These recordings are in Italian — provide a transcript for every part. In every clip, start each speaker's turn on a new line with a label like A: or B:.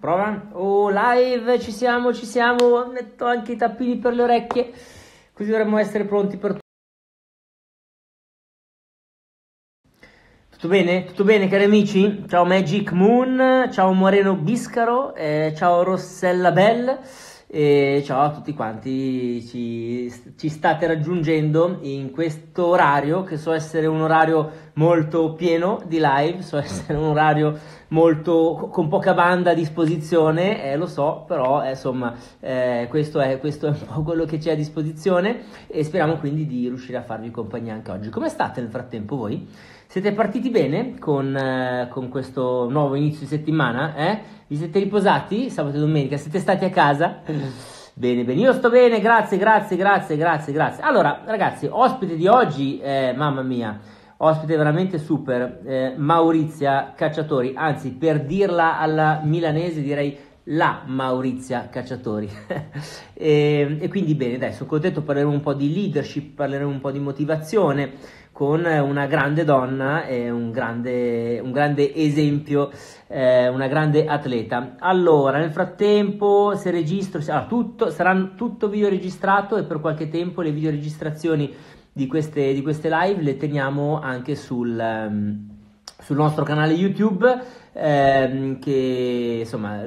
A: Prova. Oh, live, ci siamo, ci siamo. Metto anche i tappini per le orecchie. Così dovremmo essere pronti per tutto. Tutto bene? Tutto bene cari amici? Ciao Magic Moon, ciao Moreno Biscaro, eh, ciao Rossella Bell. E ciao a tutti quanti, ci, ci, state raggiungendo in questo orario che so essere un orario molto pieno di live, so essere un orario molto con poca banda a disposizione, eh, lo so, però eh, insomma eh, questo, è, questo, è, un po' quello che c'è a disposizione e speriamo quindi di riuscire a farvi compagnia anche oggi. Come state nel frattempo voi? Siete partiti bene con, eh, con questo nuovo inizio di settimana? Eh? Vi siete riposati sabato e domenica? Siete stati a casa? Bene, bene, io sto bene, grazie, grazie, grazie, grazie, grazie. Allora, ragazzi, ospite di oggi, eh, mamma mia, ospite veramente super, eh, Maurizia Cacciatori, anzi, per dirla alla milanese direi la Maurizia Cacciatori. e, e, quindi bene, adesso contento parleremo un po' di leadership, parleremo un po' di motivazione con una grande donna e un grande, un grande esempio, eh, una grande atleta. Allora, nel frattempo, se registro, ah, tutto, sarà tutto video registrato e per qualche tempo le videoregistrazioni di queste, di queste live le teniamo anche sul, um, sul nostro canale YouTube, ehm, che insomma,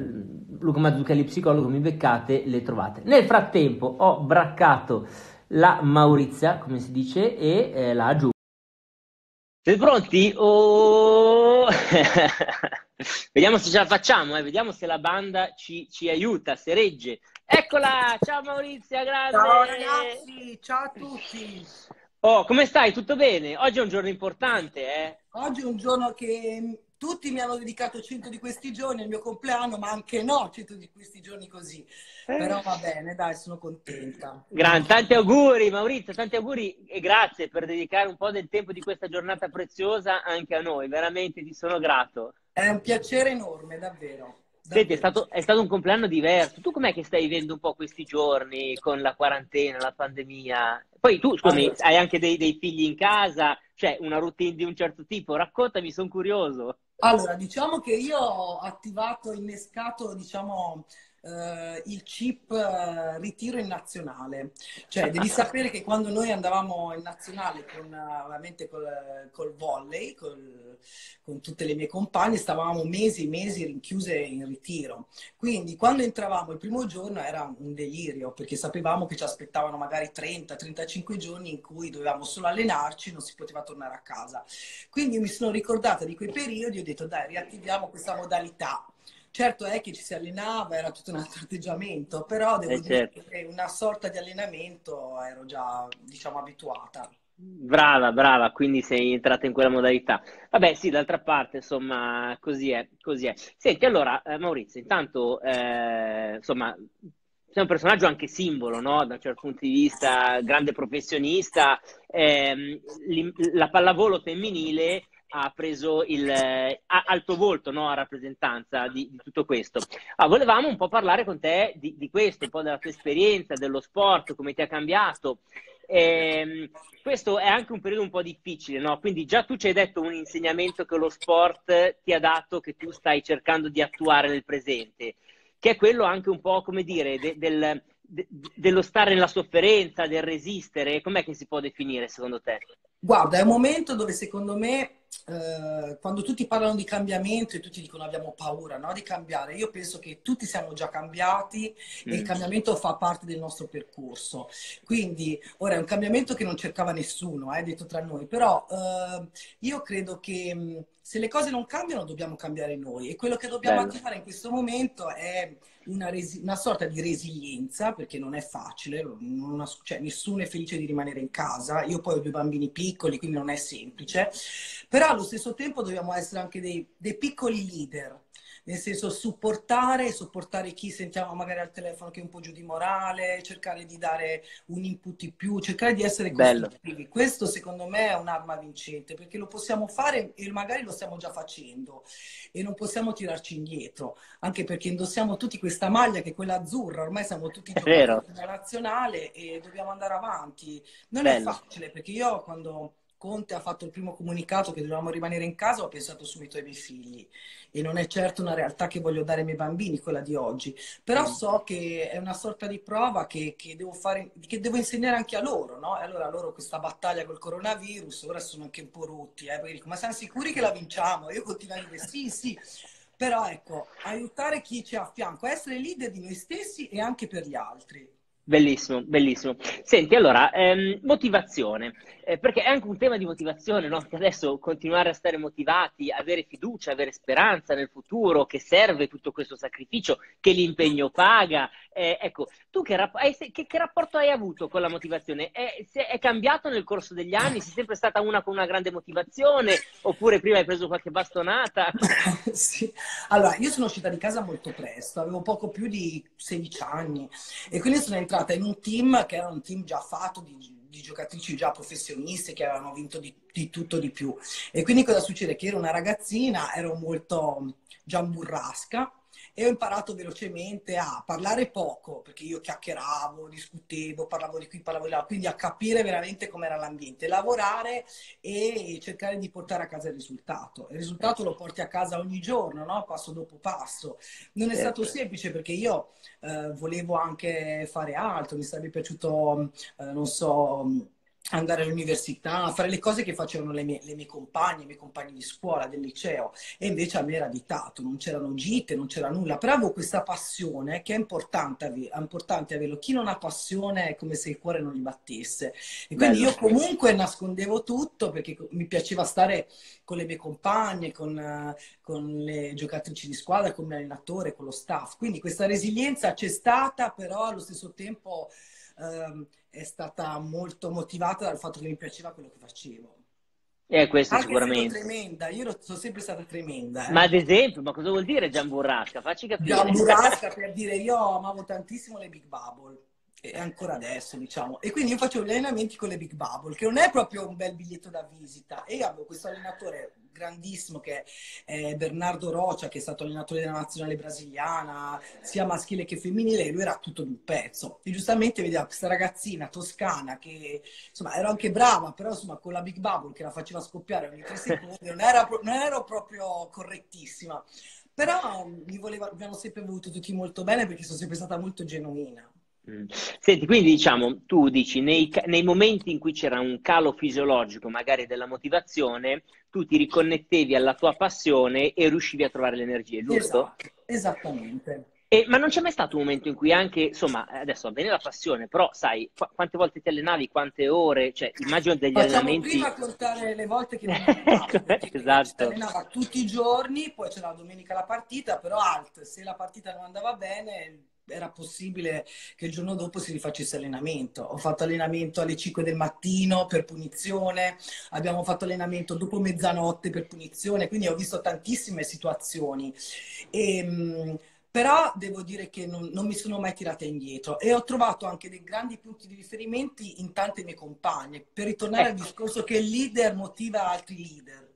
A: Luca Mazzucchelli psicologo, mi beccate, le trovate. Nel frattempo ho braccato la Maurizia, come si dice, e eh, la giù. Siete pronti? Oh! vediamo se ce la facciamo, eh? vediamo se la banda ci, ci, aiuta, se regge. Eccola! Ciao Maurizia, grazie!
B: Ciao ragazzi, ciao a tutti!
A: Oh, come stai? Tutto bene? Oggi è un giorno importante, eh?
B: Oggi è un giorno che tutti mi hanno dedicato 100 di questi giorni, il mio compleanno, ma anche no, 100 di questi giorni così. Eh. Però va bene, dai, sono contenta.
A: Gran, tanti auguri Maurizio, tanti auguri e grazie per dedicare un po' del tempo di questa giornata preziosa anche a noi, veramente ti sono grato.
B: È un piacere enorme, davvero.
A: Senti, è stato, è stato, un compleanno diverso. Tu com'è che stai vivendo un po' questi giorni con la quarantena, la pandemia? Poi tu, scusami, allora. hai anche dei, dei, figli in casa, cioè una routine di un certo tipo. Raccontami, sono curioso.
B: Allora, diciamo che io ho attivato, innescato, diciamo, Uh, il chip uh, ritiro in nazionale. Cioè, devi sapere che quando noi andavamo in nazionale con, uh, ovviamente col, col volley, col, con tutte le mie compagne, stavamo mesi e mesi rinchiuse in ritiro. Quindi quando entravamo il primo giorno era un delirio, perché sapevamo che ci aspettavano magari 30-35 giorni in cui dovevamo solo allenarci, non si poteva tornare a casa. Quindi mi sono ricordata di quei periodi e ho detto dai, riattiviamo questa modalità Certo è che ci si allenava, era tutto un altro atteggiamento, però devo eh dire certo. che una sorta di allenamento ero già, diciamo, abituata.
A: Brava, brava, quindi sei entrata in quella modalità. Vabbè, sì, d'altra parte, insomma, così è, così è. Senti, allora, eh, Maurizio, intanto, eh, insomma, sei un personaggio anche simbolo, no? Da un certo punto di vista, grande professionista, ehm, la pallavolo femminile ha preso il eh, alto volto no, a rappresentanza di, di tutto questo. Ah, volevamo un po' parlare con te di, di, questo, un po' della tua esperienza, dello sport, come ti ha cambiato. Eh, questo è anche un periodo un po' difficile, no? Quindi già tu ci hai detto un insegnamento che lo sport ti ha dato, che tu stai cercando di attuare nel presente, che è quello anche un po', come dire, de, del, de, dello stare nella sofferenza, del resistere. Com'è che si può definire secondo te?
B: Guarda, è un momento dove secondo me eh, quando tutti parlano di cambiamento e tutti dicono abbiamo paura no? di cambiare, io penso che tutti siamo già cambiati mm. e il mm. cambiamento fa parte del nostro percorso. Quindi ora è un cambiamento che non cercava nessuno, eh, detto tra noi, però eh, io credo che mm, se le cose non cambiano dobbiamo cambiare noi e quello che dobbiamo Bello. fare in questo momento è una, resi- una, sorta di resilienza perché non è facile, ha, cioè, nessuno è felice di rimanere in casa, io poi ho due bambini piccoli quindi non è semplice, però allo stesso tempo dobbiamo essere anche dei, dei piccoli leader nel senso supportare, supportare chi sentiamo magari al telefono che è un po' giù di morale, cercare di dare un input in più, cercare di essere costruttivi. Questo secondo me è un'arma vincente perché lo possiamo fare e magari lo stiamo già facendo e non possiamo tirarci indietro, anche perché indossiamo tutti questa maglia che è quella azzurra, ormai siamo tutti giocatori della nazionale e dobbiamo andare avanti. Non Bello. è facile perché io quando Conte ha fatto il primo comunicato che dovevamo rimanere in casa, ho pensato subito ai miei figli e non è certo una realtà che voglio dare ai miei bambini, quella di oggi, però mm. so che è una sorta di prova che, che, devo, fare, che devo insegnare anche a loro, no? E allora loro questa battaglia col coronavirus, ora sono anche un po' rotti, eh? Perché dico, ma siamo sicuri che la vinciamo? Io continuo a dire sì, sì, però ecco, aiutare chi ha a fianco, essere leader di noi stessi e anche per gli altri.
A: Bellissimo, bellissimo. Senti, allora, ehm, motivazione, eh, perché è anche un tema di motivazione, no? Che adesso continuare a stare motivati, avere fiducia, avere speranza nel futuro, che serve tutto questo sacrificio, che l'impegno paga. Eh, ecco, tu che, rapp- hai, che, che, rapporto hai avuto con la motivazione? È, è, cambiato nel corso degli anni? Sei sempre stata una con una grande motivazione? Oppure prima hai preso qualche bastonata?
B: sì. Allora, io sono uscita di casa molto presto, avevo poco più di 16 anni e quindi sono entrata in un team che era un team già fatto di, di giocatrici già professioniste che avevano vinto di, di, tutto di più. E quindi cosa succede? Che ero una ragazzina, ero molto già burrasca e ho imparato velocemente a parlare poco, perché io chiacchieravo, discutevo, parlavo di qui, parlavo di là, quindi a capire veramente com'era l'ambiente, lavorare e cercare di portare a casa il risultato. Il risultato lo porti a casa ogni giorno, no? passo dopo passo. Non è stato certo. semplice perché io eh, volevo anche fare altro, mi sarebbe piaciuto, eh, non so andare all'università, fare le cose che facevano le mie, le mie, compagne, i miei compagni di scuola, del liceo, e invece a me era ditato, non c'erano gite, non c'era nulla, però avevo questa passione che è importante, è importante averlo, chi non ha passione è come se il cuore non gli battesse, e quindi Bello. io comunque nascondevo tutto perché mi piaceva stare con le mie compagne, con, con le giocatrici di squadra, con l'allenatore, con lo staff, quindi questa resilienza c'è stata, però allo stesso tempo... Ehm, è stata molto motivata dal fatto che mi piaceva quello che facevo.
A: Eh, questo Anche sicuramente.
B: tremenda, io sono sempre stata tremenda. Eh.
A: Ma ad esempio, ma cosa vuol dire Giamburrasca? Facci capire.
B: Giamburrasca per dire, io amavo tantissimo le Big Bubble e ancora adesso, diciamo. E quindi io facevo gli allenamenti con le Big Bubble, che non è proprio un bel biglietto da visita. E io avevo questo allenatore grandissimo che è Bernardo Rocia, che è stato allenatore della nazionale brasiliana, sia maschile che femminile, lui era tutto d'un pezzo. E giustamente vedeva questa ragazzina toscana che, insomma, ero anche brava, però insomma con la Big Bubble che la faceva scoppiare ogni tre secondi, non, era, non ero proprio correttissima. Però mi, voleva, mi hanno sempre voluto tutti molto bene perché sono sempre stata molto genuina.
A: Mm. Senti, quindi diciamo, tu dici, nei, nei, momenti in cui c'era un calo fisiologico, magari della motivazione, tu ti riconnettevi alla tua passione e riuscivi a trovare le energie, giusto?
B: Esatto, esattamente.
A: E, ma non c'è mai stato un momento in cui anche, insomma, adesso va bene la passione, però sai, qu- quante volte ti allenavi, quante ore, cioè immagino degli
B: Facciamo
A: allenamenti...
B: prima contare le volte che non fatto, esatto. allenava tutti i giorni, poi c'era la domenica la partita, però alt, se la partita non andava bene era possibile che il giorno dopo si rifacesse allenamento. Ho fatto allenamento alle 5 del mattino per punizione, abbiamo fatto allenamento dopo mezzanotte per punizione, quindi ho visto tantissime situazioni. E, ehm, però devo dire che non, non, mi sono mai tirata indietro e ho trovato anche dei grandi punti di riferimento in tante mie compagne, per ritornare al discorso che il leader motiva altri leader.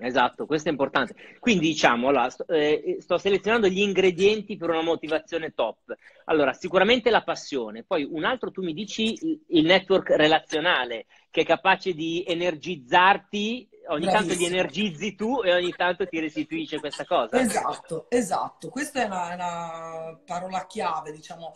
A: Esatto, questo è importante. Quindi diciamo, allora, sto, eh, sto, selezionando gli ingredienti per una motivazione top. Allora, sicuramente la passione, poi un altro tu mi dici il network relazionale che è capace di energizzarti, ogni Bravissimo. tanto li energizzi tu e ogni tanto ti restituisce questa cosa.
B: Esatto, esatto. Questa è una, una parola chiave, diciamo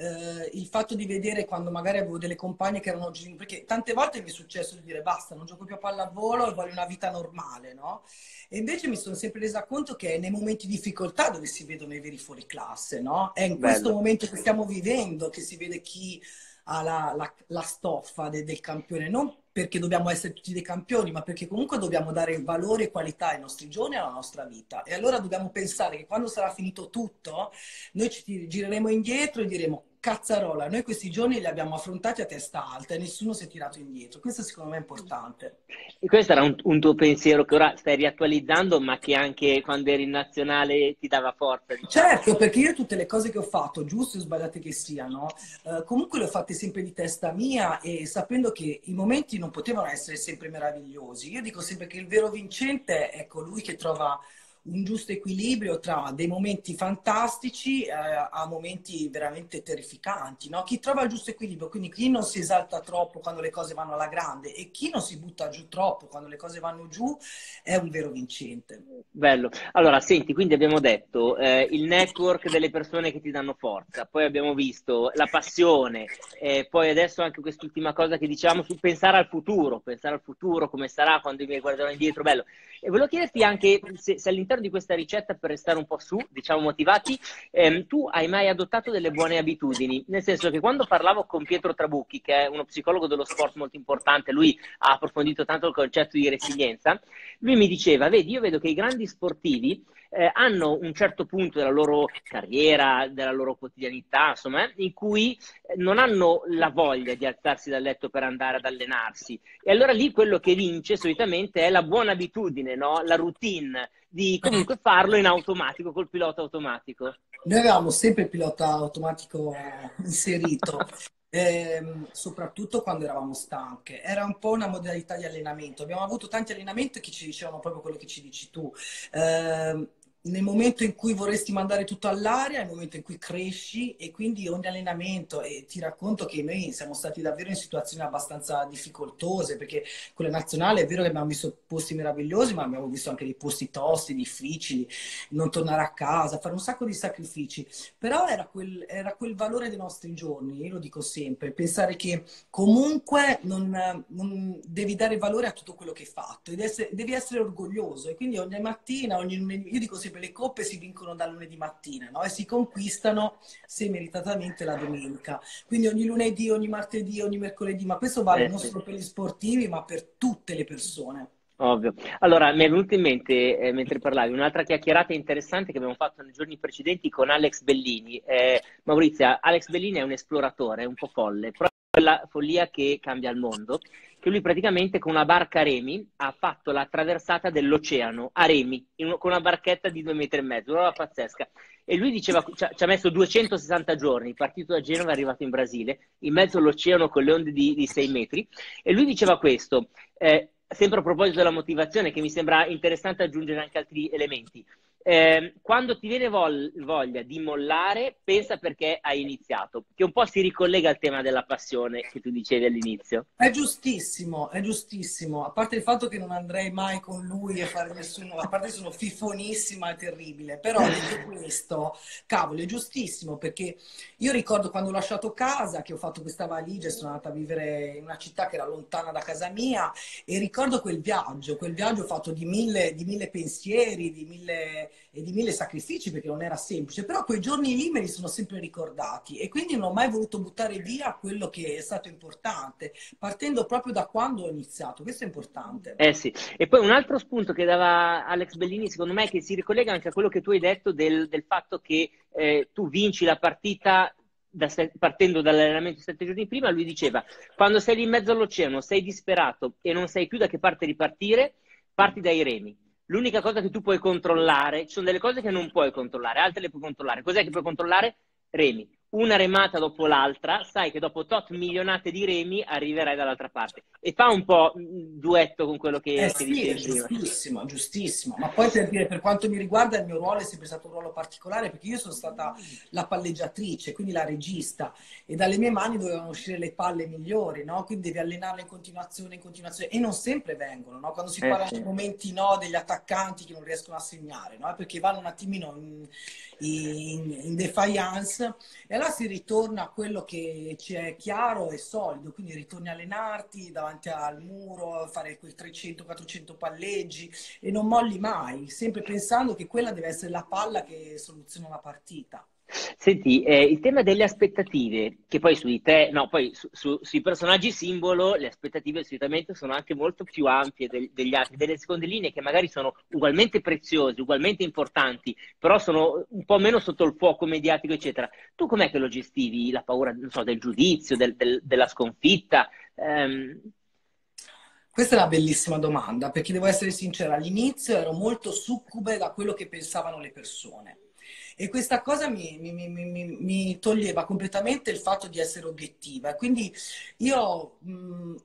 B: eh, il fatto di vedere quando magari avevo delle compagne che erano perché tante volte mi è successo di dire basta, non gioco più a pallavolo e voglio una vita normale, no? E invece mi sono sempre resa conto che è nei momenti di difficoltà dove si vedono i veri fuori classe, no? È in Bello. questo momento che stiamo vivendo che si vede chi ha la, la, la stoffa de, del campione, non perché dobbiamo essere tutti dei campioni, ma perché comunque dobbiamo dare valore e qualità ai nostri giorni e alla nostra vita. E allora dobbiamo pensare che quando sarà finito tutto, noi ci gireremo indietro e diremo cazzarola, noi questi giorni li abbiamo affrontati a testa alta e nessuno si è tirato indietro. Questo secondo me è importante.
A: E questo era un, un tuo pensiero che ora stai riattualizzando, ma che anche quando eri in nazionale ti dava forza.
B: Diciamo. Certo, perché io tutte le cose che ho fatto, giuste o sbagliate che siano, eh, comunque le ho fatte sempre di testa mia e sapendo che i momenti non potevano essere sempre meravigliosi. Io dico sempre che il vero vincente è colui che trova un giusto equilibrio tra dei momenti fantastici eh, a momenti veramente terrificanti. No? Chi trova il giusto equilibrio, quindi chi non si esalta troppo quando le cose vanno alla grande e chi non si butta giù troppo quando le cose vanno giù, è un vero vincente.
A: Bello. Allora, senti, quindi abbiamo detto eh, il network delle persone che ti danno forza, poi abbiamo visto la passione, eh, poi adesso anche quest'ultima cosa che diciamo su pensare al futuro, pensare al futuro, come sarà quando mi guarderò indietro, bello. E volevo chiederti anche se, se all'interno di questa ricetta, per restare un po' su, diciamo motivati, ehm, tu hai mai adottato delle buone abitudini? Nel senso che quando parlavo con Pietro Trabucchi, che è uno psicologo dello sport molto importante, lui ha approfondito tanto il concetto di resilienza, lui mi diceva, vedi, io vedo che i grandi sportivi eh, hanno un certo punto della loro carriera, della loro quotidianità, insomma, in cui non hanno la voglia di alzarsi dal letto per andare ad allenarsi. E allora lì quello che vince solitamente è la buona abitudine, no? la routine, di comunque farlo in automatico, col pilota automatico.
B: Noi avevamo sempre il pilota automatico inserito. Eh, soprattutto quando eravamo stanche. Era un po' una modalità di allenamento. Abbiamo avuto tanti allenamenti che ci dicevano proprio quello che ci dici tu. Eh, nel momento in cui vorresti mandare tutto all'aria, nel momento in cui cresci e quindi ogni allenamento, e ti racconto che noi siamo stati davvero in situazioni abbastanza difficoltose, perché con la nazionale è vero che abbiamo visto posti meravigliosi, ma abbiamo visto anche dei posti tosti, difficili, non tornare a casa, fare un sacco di sacrifici, però era quel, era quel valore dei nostri giorni, io lo dico sempre, pensare che comunque non, non devi dare valore a tutto quello che hai fatto, essere, devi essere orgoglioso e quindi ogni mattina, ogni, io dico sempre, le coppe si vincono dal lunedì mattina no? e si conquistano se meritatamente la domenica. Quindi ogni lunedì, ogni martedì, ogni mercoledì, ma questo vale eh, non solo per gli sportivi, ma per tutte le persone.
A: Ovvio. Allora, mi è venuto in mente, eh, mentre parlavi, un'altra chiacchierata interessante che abbiamo fatto nei giorni precedenti con Alex Bellini. Eh, Maurizia, Alex Bellini è un esploratore, è un po' folle, quella follia che cambia il mondo che lui praticamente con una barca a remi ha fatto la traversata dell'oceano a remi, un, con una barchetta di due metri e mezzo, una roba pazzesca. E lui diceva, ci ha, messo 260 giorni, partito da Genova, è arrivato in Brasile, in mezzo all'oceano con le onde di, di 6 metri, e lui diceva questo, eh, sempre a proposito della motivazione, che mi sembra interessante aggiungere anche altri elementi. Eh, quando ti viene vol- voglia di mollare, pensa perché hai iniziato, che un po' si ricollega al tema della passione che tu dicevi all'inizio.
B: È giustissimo, è giustissimo. A parte il fatto che non andrei mai con lui a fare nessuno, a parte sono fifonissima e terribile, però detto questo, cavolo, è giustissimo perché io ricordo quando ho lasciato casa, che ho fatto questa valigia e sono andata a vivere in una città che era lontana da casa mia e ricordo quel viaggio, quel viaggio fatto di mille, di mille pensieri, di mille e di mille sacrifici perché non era semplice, però quei giorni lì me li sono sempre ricordati e quindi non ho mai voluto buttare via quello che è stato importante, partendo proprio da quando ho iniziato, questo è importante.
A: Eh sì, e poi un altro spunto che dava Alex Bellini secondo me che si ricollega anche a quello che tu hai detto del, del fatto che eh, tu vinci la partita da, partendo dall'allenamento sette giorni prima, lui diceva, quando sei lì in mezzo all'oceano, sei disperato e non sai più da che parte ripartire, parti dai remi l'unica cosa che tu puoi controllare, ci sono delle cose che non puoi controllare, altre le puoi controllare. Cos'è che puoi controllare? Remi una remata dopo l'altra, sai che dopo tot milionate di remi arriverai dall'altra parte. E fa un po' duetto con quello che,
B: eh
A: che
B: sì, dicevi giustissimo, giustissimo. Ma poi per dire, per quanto mi riguarda, il mio ruolo è sempre stato un ruolo particolare perché io sono stata la palleggiatrice, quindi la regista, e dalle mie mani dovevano uscire le palle migliori, no? Quindi devi allenarle in continuazione, in continuazione, e non sempre vengono, no? Quando si eh, parla sì. di momenti no, degli attaccanti che non riescono a segnare, no? Perché vanno un attimino in, in, in defiance. E allora si ritorna a quello che ci è chiaro e solido, quindi ritorni a allenarti davanti al muro, fare quei 300-400 palleggi e non molli mai, sempre pensando che quella deve essere la palla che soluziona la partita.
A: Senti, eh, il tema delle aspettative, che poi su di te, no, poi su, su, sui personaggi simbolo, le aspettative solitamente sono anche molto più ampie del, degli altri, delle seconde linee che magari sono ugualmente preziose, ugualmente importanti, però sono un po' meno sotto il fuoco mediatico, eccetera. Tu com'è che lo gestivi? La paura, so, del giudizio, del, del, della sconfitta? Um...
B: Questa è una bellissima domanda, perché devo essere sincera, all'inizio ero molto succube da quello che pensavano le persone E questa cosa mi, mi, mi, mi, toglieva completamente il fatto di essere obiettiva. Quindi io mh,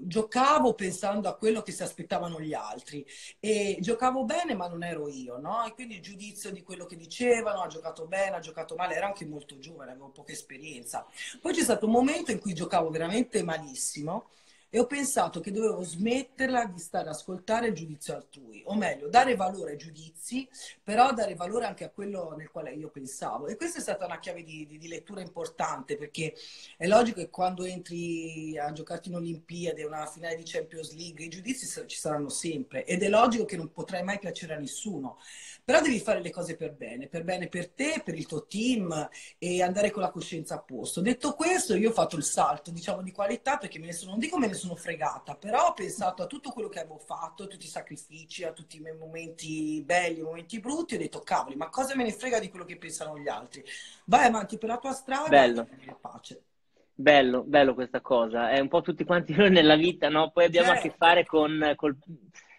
B: giocavo pensando a quello che si aspettavano gli altri e giocavo bene ma non ero io, no? E quindi il giudizio di quello che dicevano, ha giocato bene, ha giocato male, ero anche molto giovane, avevo poca esperienza. Poi c'è stato un momento in cui giocavo veramente malissimo e ho pensato che dovevo smetterla di stare a ascoltare il giudizio altrui, o meglio, dare valore ai giudizi, però dare valore anche a quello nel quale io pensavo. E questa è stata una chiave di, di, di lettura importante, perché è logico che quando entri a giocarti in Olimpiadi, una finale di Champions League, i giudizi ci saranno sempre, ed è logico che non potrai mai piacere a nessuno. Però devi fare le cose per bene, per bene per te, per il tuo team e andare con la coscienza a posto. Detto questo, io ho fatto il salto, diciamo, di qualità perché me ne sono, non dico me ne sono fregata, però ho pensato a tutto quello che avevo fatto, a tutti i sacrifici, a tutti i miei momenti belli, i momenti brutti, e ho detto, cavoli, ma cosa me ne frega di quello che pensano gli altri? Vai avanti per la tua strada
A: Bello.
B: e pace.
A: Bello, bello questa cosa, è un po' tutti quanti noi nella vita, no? Poi abbiamo certo. a che certo. fare con col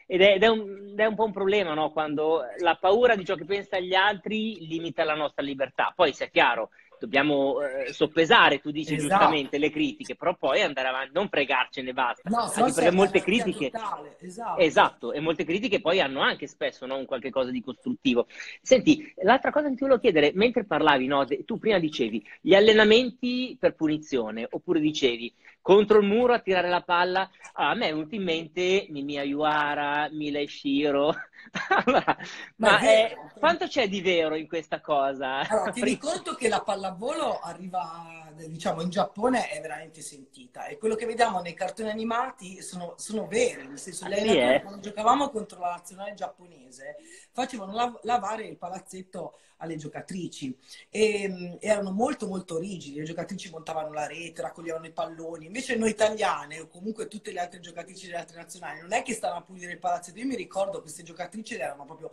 A: ed è, ed, è un, è, un, po' un problema, no? Quando la paura di ciò che pensa gli altri limita la nostra libertà. Poi, sia chiaro, dobbiamo eh, soppesare, tu dici esatto. giustamente, le critiche, però poi andare avanti, non pregarcene basta. No, anche perché molte critiche... Esatto. esatto. e molte critiche poi hanno anche spesso no, un qualche cosa di costruttivo. Senti, l'altra cosa che ti volevo chiedere, mentre parlavi, no, tu prima dicevi gli allenamenti per punizione, oppure dicevi contro il muro a tirare la palla, ah, a me è venuto in mente Mimia Iuara, Mila Shiro, allora, ma è, quanto c'è di vero in questa cosa?
B: Allora, ti conto che la pallavolo arriva, diciamo, in Giappone è veramente sentita e quello che vediamo nei cartoni animati sono, sono veri, nel senso, lei, ah, quando giocavamo contro la nazionale giapponese facevano lav- lavare il palazzetto alle giocatrici. E mm, erano molto molto rigidi, le giocatrici montavano la rete, raccoglievano i palloni, invece noi italiane o comunque tutte le altre giocatrici delle altre nazionali non è che stavano a pulire il palazzetto, io mi ricordo queste giocatrici erano proprio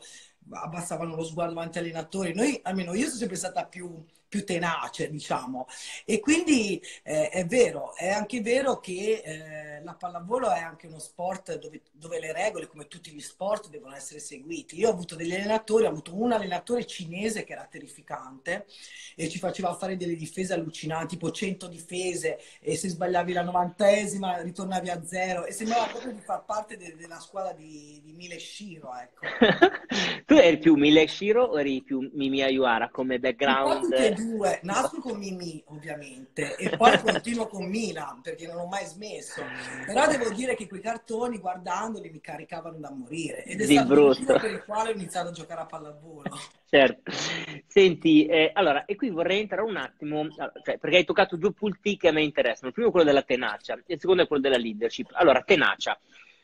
B: abbassavano lo sguardo davanti agli allenatori, noi almeno io sono sempre stata più più tenace, diciamo. E quindi eh, è vero, è anche vero che eh, la pallavolo è anche uno sport dove, dove, le regole, come tutti gli sport, devono essere seguiti. Io ho avuto degli allenatori, ho avuto un allenatore cinese che era terrificante e ci faceva fare delle difese allucinanti, tipo 100 difese e se sbagliavi la novantesima ritornavi a zero e sembrava proprio di far parte de- della squadra di, di Mile Shiro, ecco.
A: tu eri più Mile Shiro o eri più Mimi Ayuara come background?
B: due, nasco con Mimì ovviamente e poi continuo con Milan perché non ho mai smesso, però devo dire che quei cartoni guardandoli mi caricavano da morire ed è Di stato brutto. il per il quale ho iniziato a giocare a pallavolo.
A: Certo, senti, eh, allora, e qui vorrei entrare un attimo, cioè, perché hai toccato due punti che a me interessano, il primo è quello della tenacia, il secondo è quello della leadership. Allora, tenacia.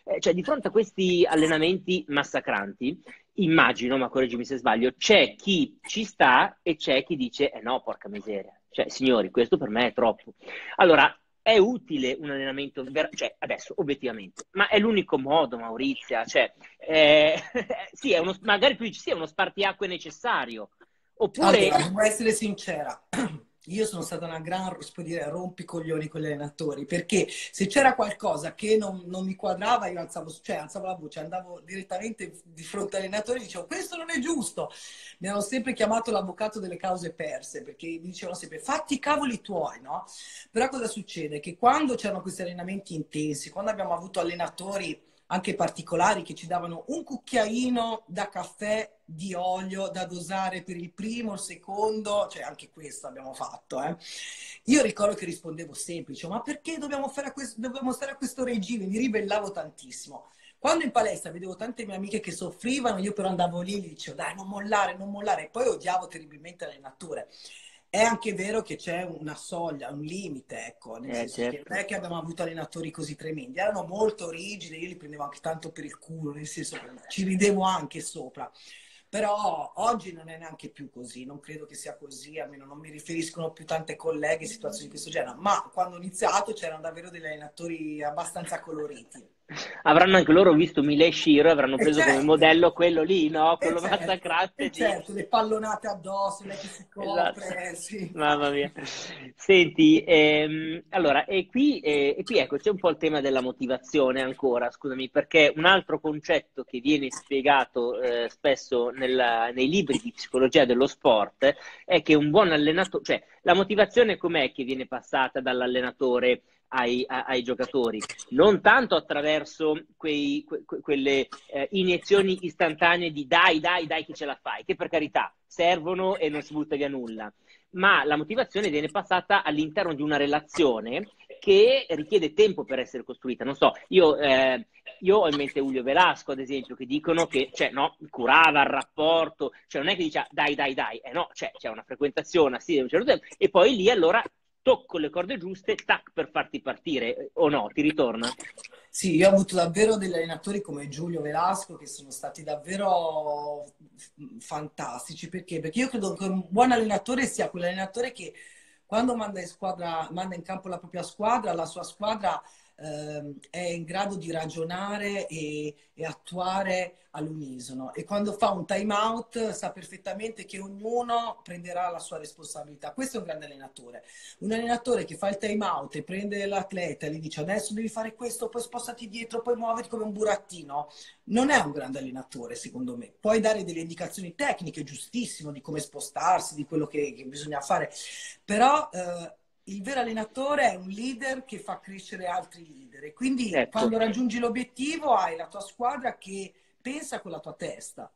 A: Eh, cioè, di fronte a questi allenamenti massacranti, immagino, ma correggimi se sbaglio, c'è chi ci sta e c'è chi dice, eh no, porca miseria. Cioè, signori, questo per me è troppo. Allora, è utile un allenamento, ver- cioè, adesso, obiettivamente, ma è l'unico modo, Maurizia, cioè, eh, sì, uno, magari tu dici, sì, è uno spartiacque necessario, oppure...
B: Allora, devo essere sincera, io sono stata una gran dire, rompicoglioni con gli allenatori perché se c'era qualcosa che non, non mi quadrava io alzavo, cioè, alzavo, la voce, andavo direttamente di fronte agli allenatori e dicevo questo non è giusto. Mi hanno sempre chiamato l'avvocato delle cause perse perché mi dicevano sempre fatti i cavoli tuoi, no? Però cosa succede? Che quando c'erano questi allenamenti intensi, quando abbiamo avuto allenatori anche particolari che ci davano un cucchiaino da caffè di olio da dosare per il primo, il secondo, cioè anche questo abbiamo fatto. Eh. Io ricordo che rispondevo semplice, ma perché dobbiamo, fare questo, dobbiamo stare a questo regime? Mi ribellavo tantissimo. Quando in palestra vedevo tante mie amiche che soffrivano, io però andavo lì e gli dicevo dai non mollare, non mollare, e poi odiavo terribilmente le nature. È anche vero che c'è una soglia, un limite, ecco, nel eh, senso certo. che non è che abbiamo avuto allenatori così tremendi, erano molto rigidi, io li prendevo anche tanto per il culo, nel senso che ci ridevo anche sopra. Però oggi non è neanche più così, non credo che sia così, almeno non mi riferiscono più tante colleghe in situazioni di questo genere, ma quando ho iniziato c'erano davvero degli allenatori abbastanza coloriti.
A: Avranno anche loro visto Mile Shiro e avranno preso certo. come modello quello lì, no? Quello certo. massacrante.
B: certo, le pallonate addosso, lei che si copre, esatto. sì.
A: Mamma mia. Senti, ehm, allora, e qui, eh, e qui ecco, c'è un po' il tema della motivazione ancora, scusami, perché un altro concetto che viene spiegato eh, spesso nella, nei libri di psicologia dello sport è che un buon allenatore, cioè la motivazione com'è che viene passata dall'allenatore ai, ai, giocatori, non tanto attraverso quei, que, quelle eh, iniezioni istantanee di dai, dai, dai che ce la fai, che per carità servono e non si butta via nulla, ma la motivazione viene passata all'interno di una relazione che richiede tempo per essere costruita. Non so, io, eh, io ho in mente Julio Velasco, ad esempio, che dicono che cioè, no, curava il rapporto, cioè non è che dice dai, dai, dai, eh no, cioè, c'è una frequentazione, sì, un certo tempo, e poi lì allora tocco le corde giuste, tac, per farti partire, o no? Ti ritorna?
B: Sì, io ho avuto davvero degli allenatori come Giulio Velasco che sono stati davvero fantastici. Perché? Perché io credo che un buon allenatore sia quell'allenatore che quando manda in, squadra, manda in campo la propria squadra, la sua squadra eh, è in grado di ragionare e, e, attuare all'unisono e quando fa un time out sa perfettamente che ognuno prenderà la sua responsabilità. Questo è un grande allenatore. Un allenatore che fa il time out e prende l'atleta e gli dice adesso devi fare questo, poi spostati dietro, poi muoviti come un burattino, non è un grande allenatore secondo me. Puoi dare delle indicazioni tecniche giustissimo di come spostarsi, di quello che, che bisogna fare, però eh, il vero allenatore è un leader che fa crescere altri leader e quindi ecco. quando raggiungi l'obiettivo hai la tua squadra che pensa con la tua testa.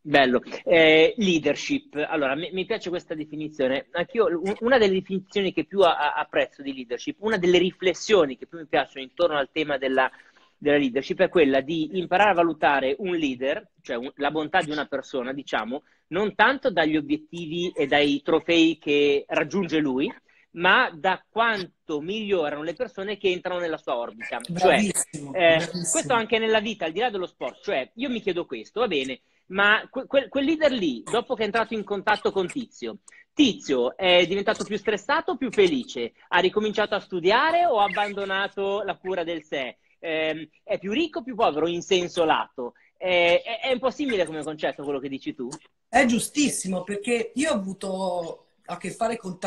A: Bello. Eh, leadership. Allora, mi, mi, piace questa definizione. Anch'io, una delle definizioni che più apprezzo di leadership, una delle riflessioni che più mi piacciono intorno al tema della, della leadership è quella di imparare a valutare un leader, cioè un, la bontà di una persona, diciamo, non tanto dagli obiettivi e dai trofei che raggiunge lui, ma da quanto migliorano le persone che entrano nella sua orbita. Cioè, eh, questo anche nella vita, al di là dello sport. Cioè, io mi chiedo questo, va bene, ma quel, quel leader lì, dopo che è entrato in contatto con Tizio, Tizio è diventato più stressato o più felice? Ha ricominciato a studiare o ha abbandonato la cura del sé? Eh, è più ricco o più povero in senso lato? Eh, è, è un po' simile come concetto quello che dici tu?
B: È giustissimo perché io ho avuto a che fare con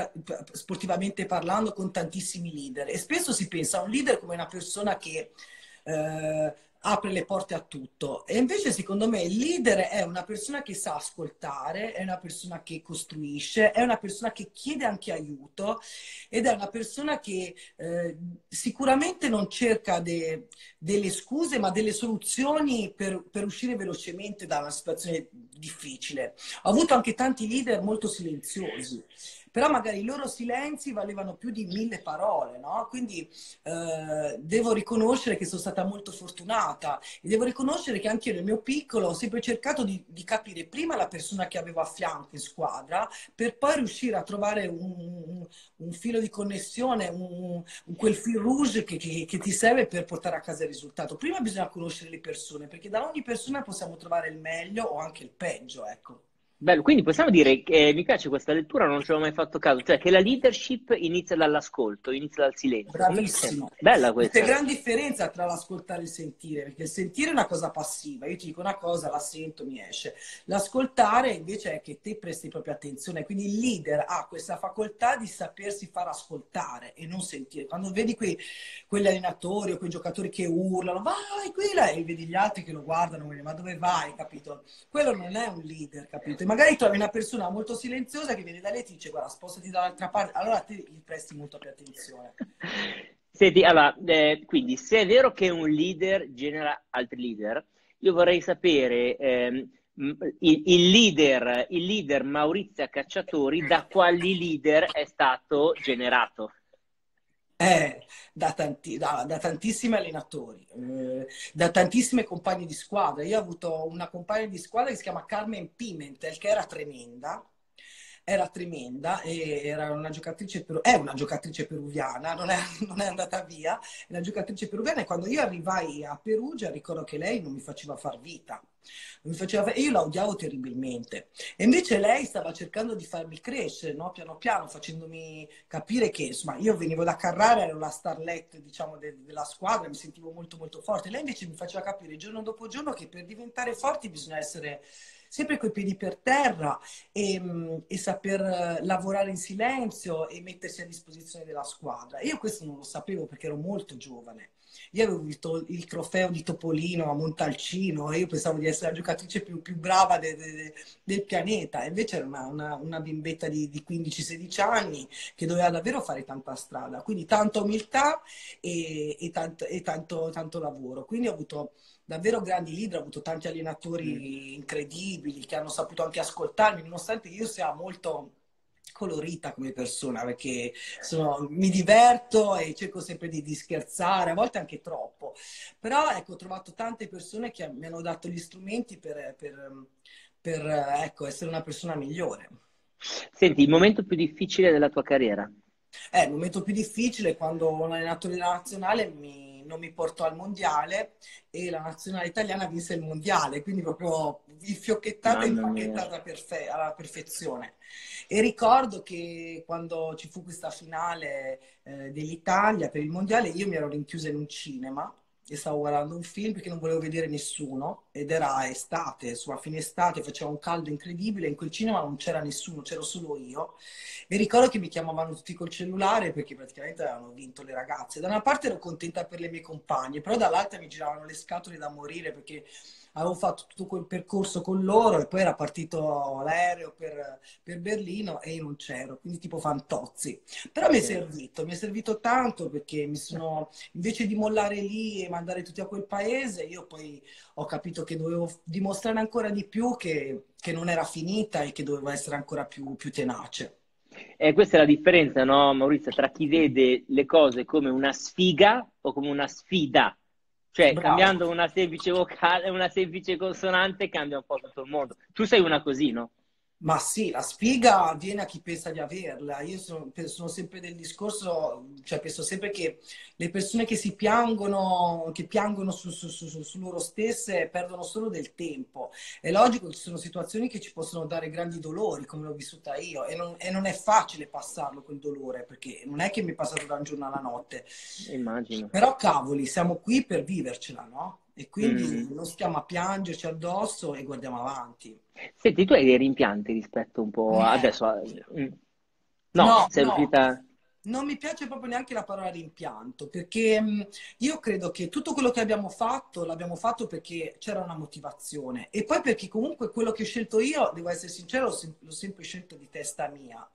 B: sportivamente parlando con tantissimi leader e spesso si pensa a un leader come una persona che eh, apre le porte a tutto. E invece, secondo me, il leader è una persona che sa ascoltare, è una persona che costruisce, è una persona che chiede anche aiuto ed è una persona che eh, sicuramente non cerca de- delle scuse, ma delle soluzioni per, per uscire velocemente da una situazione difficile. Ho avuto anche tanti leader molto silenziosi però magari i loro silenzi valevano più di mille parole, no? Quindi eh, devo riconoscere che sono stata molto fortunata e devo riconoscere che anche io nel mio piccolo ho sempre cercato di, di, capire prima la persona che avevo a fianco in squadra per poi riuscire a trovare un, un, un filo di connessione, un, quel fil rouge che, che, che ti serve per portare a casa il risultato. Prima bisogna conoscere le persone perché da ogni persona possiamo trovare il meglio o anche il peggio, ecco.
A: Bello, quindi possiamo dire che eh, mi piace questa lettura, non ci avevo mai fatto caso, cioè che la leadership inizia dall'ascolto, inizia dal silenzio.
B: Bravissimo.
A: Bella questa.
B: C'è gran differenza tra l'ascoltare e il sentire, perché il sentire è una cosa passiva, io ti dico una cosa, la sento, mi esce. L'ascoltare invece è che te presti proprio attenzione, quindi il leader ha questa facoltà di sapersi far ascoltare e non sentire. Quando vedi quei, quegli allenatori o quei giocatori che urlano, vai qui, là, e vedi gli altri che lo guardano, ma dove vai, capito? Quello non è un leader, capito? Magari trovi una persona molto silenziosa che viene da lei e ti dice guarda spostati dall'altra parte, allora te gli presti molto più attenzione.
A: Senti, allora, eh, quindi se è vero che un leader genera altri leader, io vorrei sapere eh, il, il, leader, il leader Maurizio Cacciatori da quali leader è stato generato?
B: Eh, da, tanti, da, da, tantissimi allenatori, eh, da tantissime compagne di squadra. Io ho avuto una compagna di squadra che si chiama Carmen Pimentel, che era tremenda, era tremenda e era una giocatrice peru- è una giocatrice peruviana, non è, non è, andata via, è una giocatrice peruviana e quando io arrivai a Perugia ricordo che lei non mi faceva far vita. Mi faceva, e io la odiavo terribilmente. E invece lei stava cercando di farmi crescere, no? piano piano, facendomi capire che insomma, io venivo da Carrara, ero la starlet diciamo, de- della squadra, mi sentivo molto molto forte. Lei invece mi faceva capire giorno dopo giorno che per diventare forti bisogna essere sempre coi piedi per terra e, e, saper lavorare in silenzio e mettersi a disposizione della squadra. Io questo non lo sapevo perché ero molto giovane. Io avevo visto il trofeo di Topolino a Montalcino e io pensavo di essere la giocatrice più, più brava de, de, de, del pianeta, invece era una, una, una bimbetta di, di 15-16 anni che doveva davvero fare tanta strada, quindi tanta umiltà e, e, tanto, e tanto, tanto lavoro. Quindi ho avuto davvero grandi leader, ho avuto tanti allenatori mm. incredibili che hanno saputo anche ascoltarmi, nonostante io sia molto colorita come persona perché sono, mi diverto e cerco sempre di, di, scherzare, a volte anche troppo. Però ecco, ho trovato tante persone che mi hanno dato gli strumenti per, per, per ecco, essere una persona migliore.
A: Senti, il momento più difficile della tua carriera?
B: Eh, il momento più difficile è quando un allenatore della nazionale mi, non mi portò al mondiale e la nazionale italiana vinse il mondiale, quindi proprio infiocchettata e impacchettata perfe- alla perfezione. E ricordo che quando ci fu questa finale eh, dell'Italia per il mondiale, io mi ero rinchiusa in un cinema e stavo guardando un film perché non volevo vedere nessuno ed era estate, insomma fine estate, faceva un caldo incredibile, in quel cinema non c'era nessuno, c'ero solo io e ricordo che mi chiamavano tutti col cellulare perché praticamente avevano vinto le ragazze. Da una parte ero contenta per le mie compagne, però dall'altra mi giravano le scatole da morire perché avevo fatto tutto quel percorso con loro e poi era partito l'aereo per, per Berlino e io non c'ero, quindi tipo fantozzi. Però mi è servito, mi è servito tanto perché mi sono, invece di mollare lì e mandare tutti a quel paese, io poi ho capito che dovevo dimostrare ancora di più che, che non era finita e che dovevo essere ancora più, più tenace.
A: E questa è la differenza, no, Maurizio, tra chi vede le cose come una sfiga o come una sfida. Cioè, Bravo. cambiando una semplice vocale, una semplice consonante, cambia un po' tutto il mondo. Tu sei una così, no?
B: Ma sì, la sfiga viene a chi pensa di averla. Io sono, sono, sempre del discorso, cioè penso sempre che le persone che si piangono, che piangono su, su, su, su, loro stesse, perdono solo del tempo. È logico ci sono situazioni che ci possono dare grandi dolori, come l'ho vissuta io, e non, e non è facile passarlo quel dolore, perché non è che mi è passato da un giorno alla notte.
A: Immagino.
B: Però cavoli, siamo qui per vivercela, no? E quindi mm. non stiamo a piangerci addosso e guardiamo avanti.
A: Senti, tu hai dei rimpianti rispetto un po' eh. adesso? A... Mm. No, no, sei no. riuscita...
B: Non mi piace proprio neanche la parola rimpianto, perché mm, io credo che tutto quello che abbiamo fatto l'abbiamo fatto perché c'era una motivazione e poi perché comunque quello che ho scelto io, devo essere sincero, l'ho sempre scelto di testa mia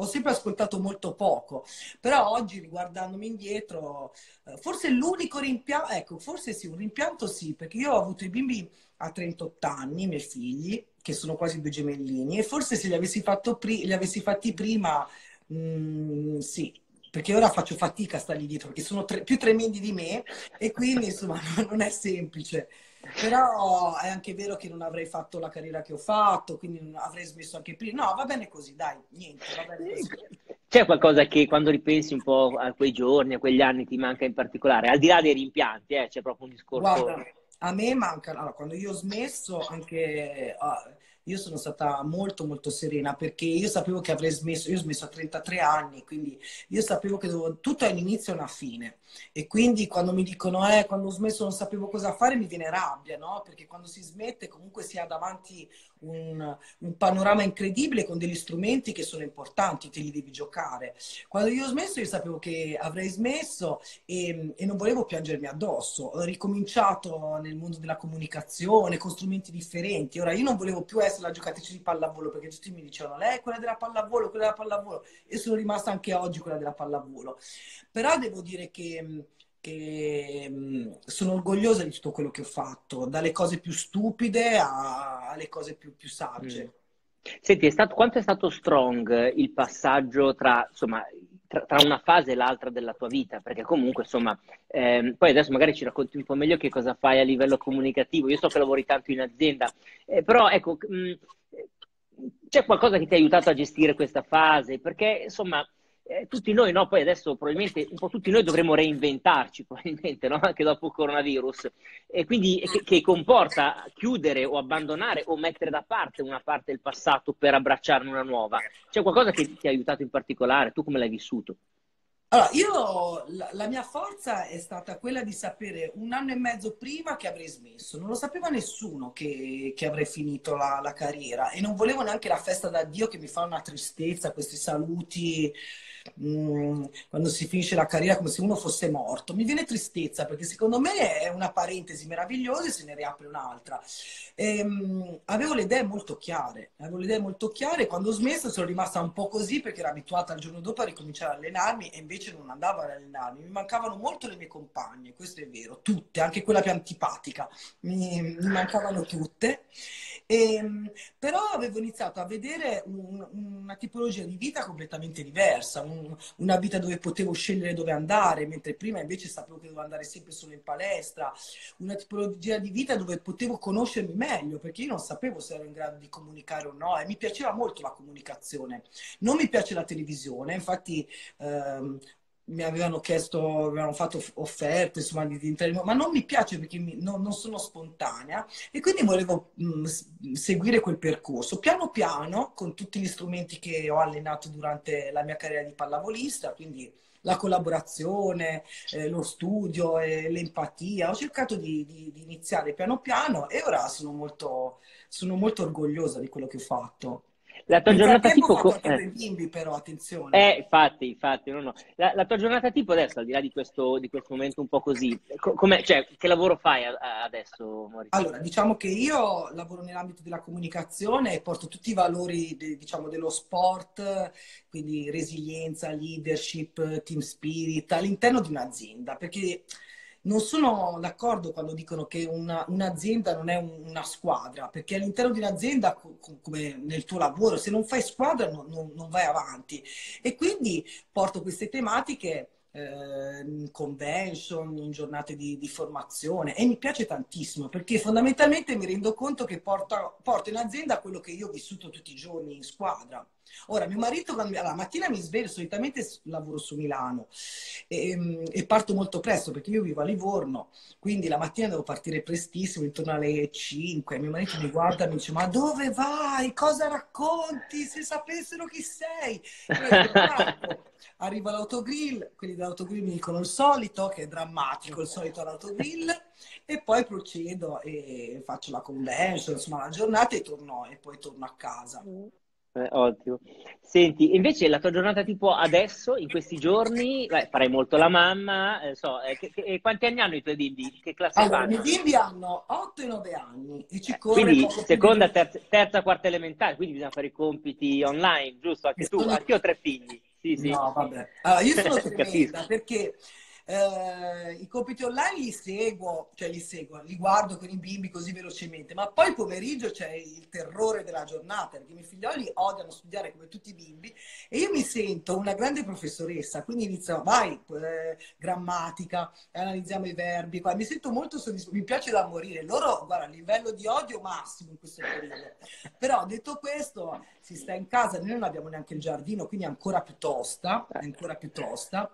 B: ho sempre ascoltato molto poco, però oggi riguardandomi indietro, eh, forse l'unico rimpianto, ecco, forse sì, un rimpianto sì, perché io ho avuto i bimbi a 38 anni, i miei figli, che sono quasi due gemellini, e forse se li avessi, pri- li avessi fatti prima, mh, mm, sì, perché ora faccio fatica a stargli dietro, perché sono tre- più tremendi di me, e quindi insomma non è semplice. Però è anche vero che non avrei fatto la carriera che ho fatto, quindi avrei smesso anche prima. No, va bene così, dai, niente, va bene così.
A: C'è qualcosa che quando ripensi un po' a quei giorni, a quegli anni, ti manca in particolare? Al di là dei rimpianti, eh, c'è proprio un discorso...
B: Guarda, a me manca... Allora, quando io ho smesso, anche... Uh, io sono stata molto molto serena perché io sapevo che avrei smesso, io ho smesso a 33 anni, quindi io sapevo che dovevo, tutto ha un inizio e una fine e quindi quando mi dicono eh, quando ho smesso non sapevo cosa fare mi viene rabbia, no? Perché quando si smette comunque si ha davanti un, un, panorama incredibile con degli strumenti che sono importanti, te li devi giocare. Quando io ho smesso io sapevo che avrei smesso e, e non volevo piangermi addosso. Ho ricominciato nel mondo della comunicazione con strumenti differenti. Ora io non volevo più essere la giocatrice di pallavolo perché tutti mi dicevano lei è quella della pallavolo, quella della pallavolo e sono rimasta anche oggi quella della pallavolo. Però devo dire che che mm, sono orgogliosa di tutto quello che ho fatto, dalle cose più stupide alle cose più, più sagge.
A: Mm. Senti, è stato, quanto è stato strong il passaggio tra, insomma, tra, tra, una fase e l'altra della tua vita? Perché comunque, insomma, ehm, poi adesso magari ci racconti un po' meglio che cosa fai a livello comunicativo. Io so che lavori tanto in azienda, eh, però ecco, mh, c'è qualcosa che ti ha aiutato a gestire questa fase? Perché insomma, eh, tutti noi, no? Poi adesso probabilmente un po' tutti noi dovremmo reinventarci, probabilmente, no? Anche dopo il coronavirus. E quindi che, che, comporta chiudere o abbandonare o mettere da parte una parte del passato per abbracciarne una nuova. C'è qualcosa che ti ha aiutato in particolare? Tu come l'hai vissuto?
B: Allora, io la, la, mia forza è stata quella di sapere un anno e mezzo prima che avrei smesso. Non lo sapeva nessuno che, che avrei finito la, la, carriera e non volevo neanche la festa d'addio che mi fa una tristezza, questi saluti Mm, quando si finisce la carriera come se uno fosse morto. Mi viene tristezza perché secondo me è una parentesi meravigliosa e se ne riapre un'altra. E, um, avevo le idee molto chiare, avevo le idee molto chiare. Quando ho smesso sono rimasta un po' così perché ero abituata il giorno dopo a ricominciare a allenarmi e invece non andavo ad allenarmi. Mi mancavano molto le mie compagne, questo è vero, tutte, anche quella più antipatica, mi, mi mancavano tutte. E, ehm, però avevo iniziato a vedere un, una tipologia di vita completamente diversa, un, una vita dove potevo scegliere dove andare, mentre prima invece sapevo che dovevo andare sempre solo in palestra, una tipologia di vita dove potevo conoscermi meglio, perché io non sapevo se ero in grado di comunicare o no e mi piaceva molto la comunicazione. Non mi piace la televisione, infatti ehm, mi avevano chiesto, avevano fatto offerte, insomma, di, di ma non mi piace perché mi, no, non sono spontanea e quindi volevo mh, mm, seguire quel percorso. Piano piano, con tutti gli strumenti che ho allenato durante la mia carriera di pallavolista, quindi la collaborazione, eh, lo studio, eh, l'empatia, ho cercato di, di, di, iniziare piano piano e ora sono molto, sono molto orgogliosa di quello che ho fatto.
A: La tua giornata tipo... Co-
B: eh. bimbi però, attenzione.
A: Eh, infatti, infatti, no, no. La, la, tua giornata tipo adesso, al di là di questo, di questo momento un po' così, co- cioè, che lavoro fai a, a adesso,
B: Maurizio? Allora, diciamo che io lavoro nell'ambito della comunicazione e porto tutti i valori, de, diciamo, dello sport, quindi resilienza, leadership, team spirit, all'interno di un'azienda, perché non sono d'accordo quando dicono che una, un'azienda non è una squadra, perché all'interno di un'azienda, come nel tuo lavoro, se non fai squadra non, non, non vai avanti. E quindi porto queste tematiche eh, in convention, in giornate di, di, formazione e mi piace tantissimo perché fondamentalmente mi rendo conto che porto, porto in azienda quello che io ho vissuto tutti i giorni in squadra. Ora, mio marito, la mattina mi sveglio, solitamente lavoro su Milano e, ehm, e, parto molto presto perché io vivo a Livorno, quindi la mattina devo partire prestissimo, intorno alle 5. Mio marito mi guarda e mi dice: Ma dove vai? Cosa racconti? Se sapessero chi sei. Arriva l'autogrill, quelli dell'autogrill mi dicono il solito, che è drammatico, il solito all'autogrill, e poi procedo e faccio la convention, insomma la giornata e, torno, e poi torno a casa.
A: Eh, ottimo. Senti, invece la tua giornata tipo adesso, in questi giorni, beh, farai molto la mamma, eh, so, eh, che, che, quanti anni hanno i tuoi bimbi? Che classe
B: allora,
A: fanno?
B: I miei bimbi hanno 8 e 9 anni e ci
A: eh, Quindi seconda, terza, terza, quarta elementare, quindi bisogna fare i compiti online, giusto? Anche tu, sono... anche io ho tre figli. Sì, sì.
B: No, vabbè. Allora, io sono tremenda perché eh, i compiti online li seguo, cioè li seguo, li guardo con i bimbi così velocemente, ma poi pomeriggio c'è il terrore della giornata, perché i miei figlioli odiano studiare come tutti i bimbi e io mi sento una grande professoressa, quindi inizio, vai, eh, grammatica, analizziamo i verbi, qua. mi sento molto soddisfatto, mi piace da morire, loro, guarda, livello di odio massimo in questo periodo, però detto questo, si sta in casa, noi non abbiamo neanche il giardino, quindi ancora più tosta, ancora più tosta.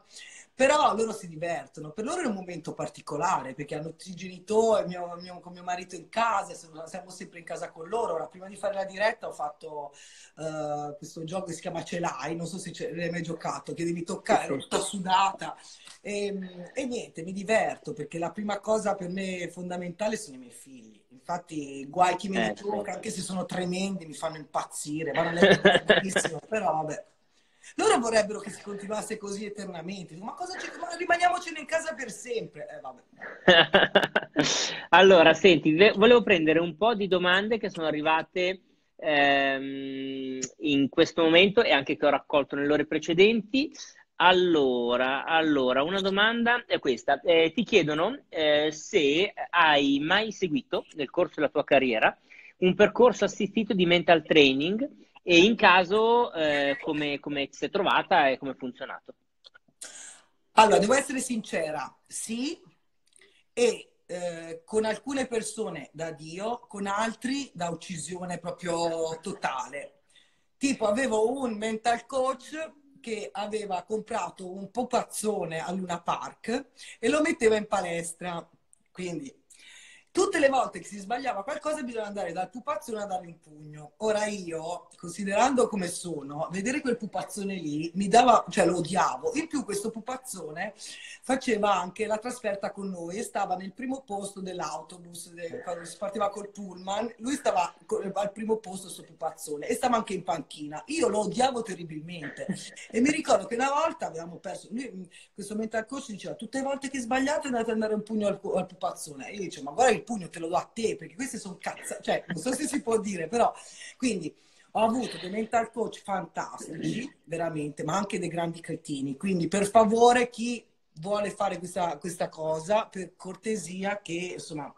B: Però loro si divertono, per loro è un momento particolare perché hanno tutti i genitori, mio, mio, con mio marito in casa, siamo sempre in casa con loro. Ora, prima di fare la diretta ho fatto uh, questo gioco che si chiama Ce l'hai, non so se l'hai mai giocato, che devi toccare, ero tutta sudata. E, ehm, e, niente, mi diverto perché la prima cosa per me fondamentale sono i miei figli. Infatti, guai chi mi eh, tocca, anche se sono tremendi, mi fanno impazzire, vanno a letto benissimo, però vabbè. Loro vorrebbero che si continuasse così eternamente. Ma cosa c'è? Ma rimaniamocene in casa per sempre.
A: Eh, allora, senti, volevo prendere un po' di domande che sono arrivate ehm, in questo momento e anche che ho raccolto nelle ore precedenti. Allora, allora una domanda è questa. Eh, ti chiedono eh, se hai mai seguito nel corso della tua carriera un percorso assistito di mental training e in caso eh, come, come ti sei trovata e come è funzionato?
B: Allora, devo essere sincera, sì, e eh, con alcune persone da Dio, con altri da uccisione proprio totale. tipo avevo un mental coach che aveva comprato un pupazzone a Luna Park e lo metteva in palestra. Quindi Tutte le volte che si sbagliava qualcosa bisogna andare dal pupazzone a dare un pugno. Ora io, considerando come sono, vedere quel pupazzone lì mi dava, cioè lo odiavo. In più questo pupazzone faceva anche la trasferta con noi e stava nel primo posto dell'autobus, quando si partiva col pullman, lui stava al primo posto sto pupazzone e stava anche in panchina. Io lo odiavo terribilmente. E mi ricordo che una volta avevamo perso, lui, questo mental coach diceva, tutte le volte che sbagliate andate a dare un pugno al, al pupazzone. E io dicevo, ma guarda il pugno te lo do a te, perché queste sono cazzo, cioè, non so se si può dire, però, quindi ho avuto dei mental coach fantastici, veramente, ma anche dei grandi cretini, quindi per favore chi vuole fare questa, questa cosa, per cortesia, che insomma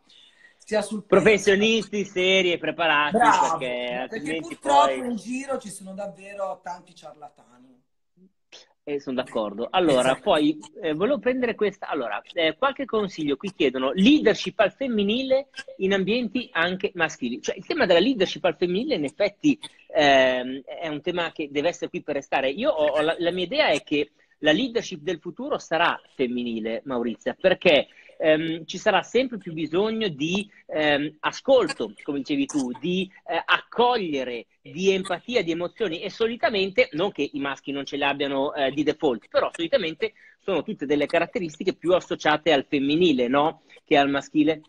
B: sia sul
A: professionisti seri e preparati
B: Bravo, perché, perché purtroppo poi... in giro ci sono davvero tanti ciarlatani
A: eh, sono d'accordo. Allora, esatto. poi eh, volevo prendere questa. Allora, eh, qualche consiglio qui chiedono leadership al femminile in ambienti anche maschili. Cioè, il tema della leadership al femminile, in effetti, ehm, è un tema che deve essere qui per restare. Io ho, ho la, la mia idea è che la leadership del futuro sarà femminile, Maurizia, perché ehm, ci sarà sempre più bisogno di ehm, ascolto, come dicevi tu, di eh, accogliere, di empatia, di emozioni e solitamente, non che i maschi non ce le abbiano eh, di default, però solitamente sono tutte delle caratteristiche più associate al femminile, no? Che al maschile.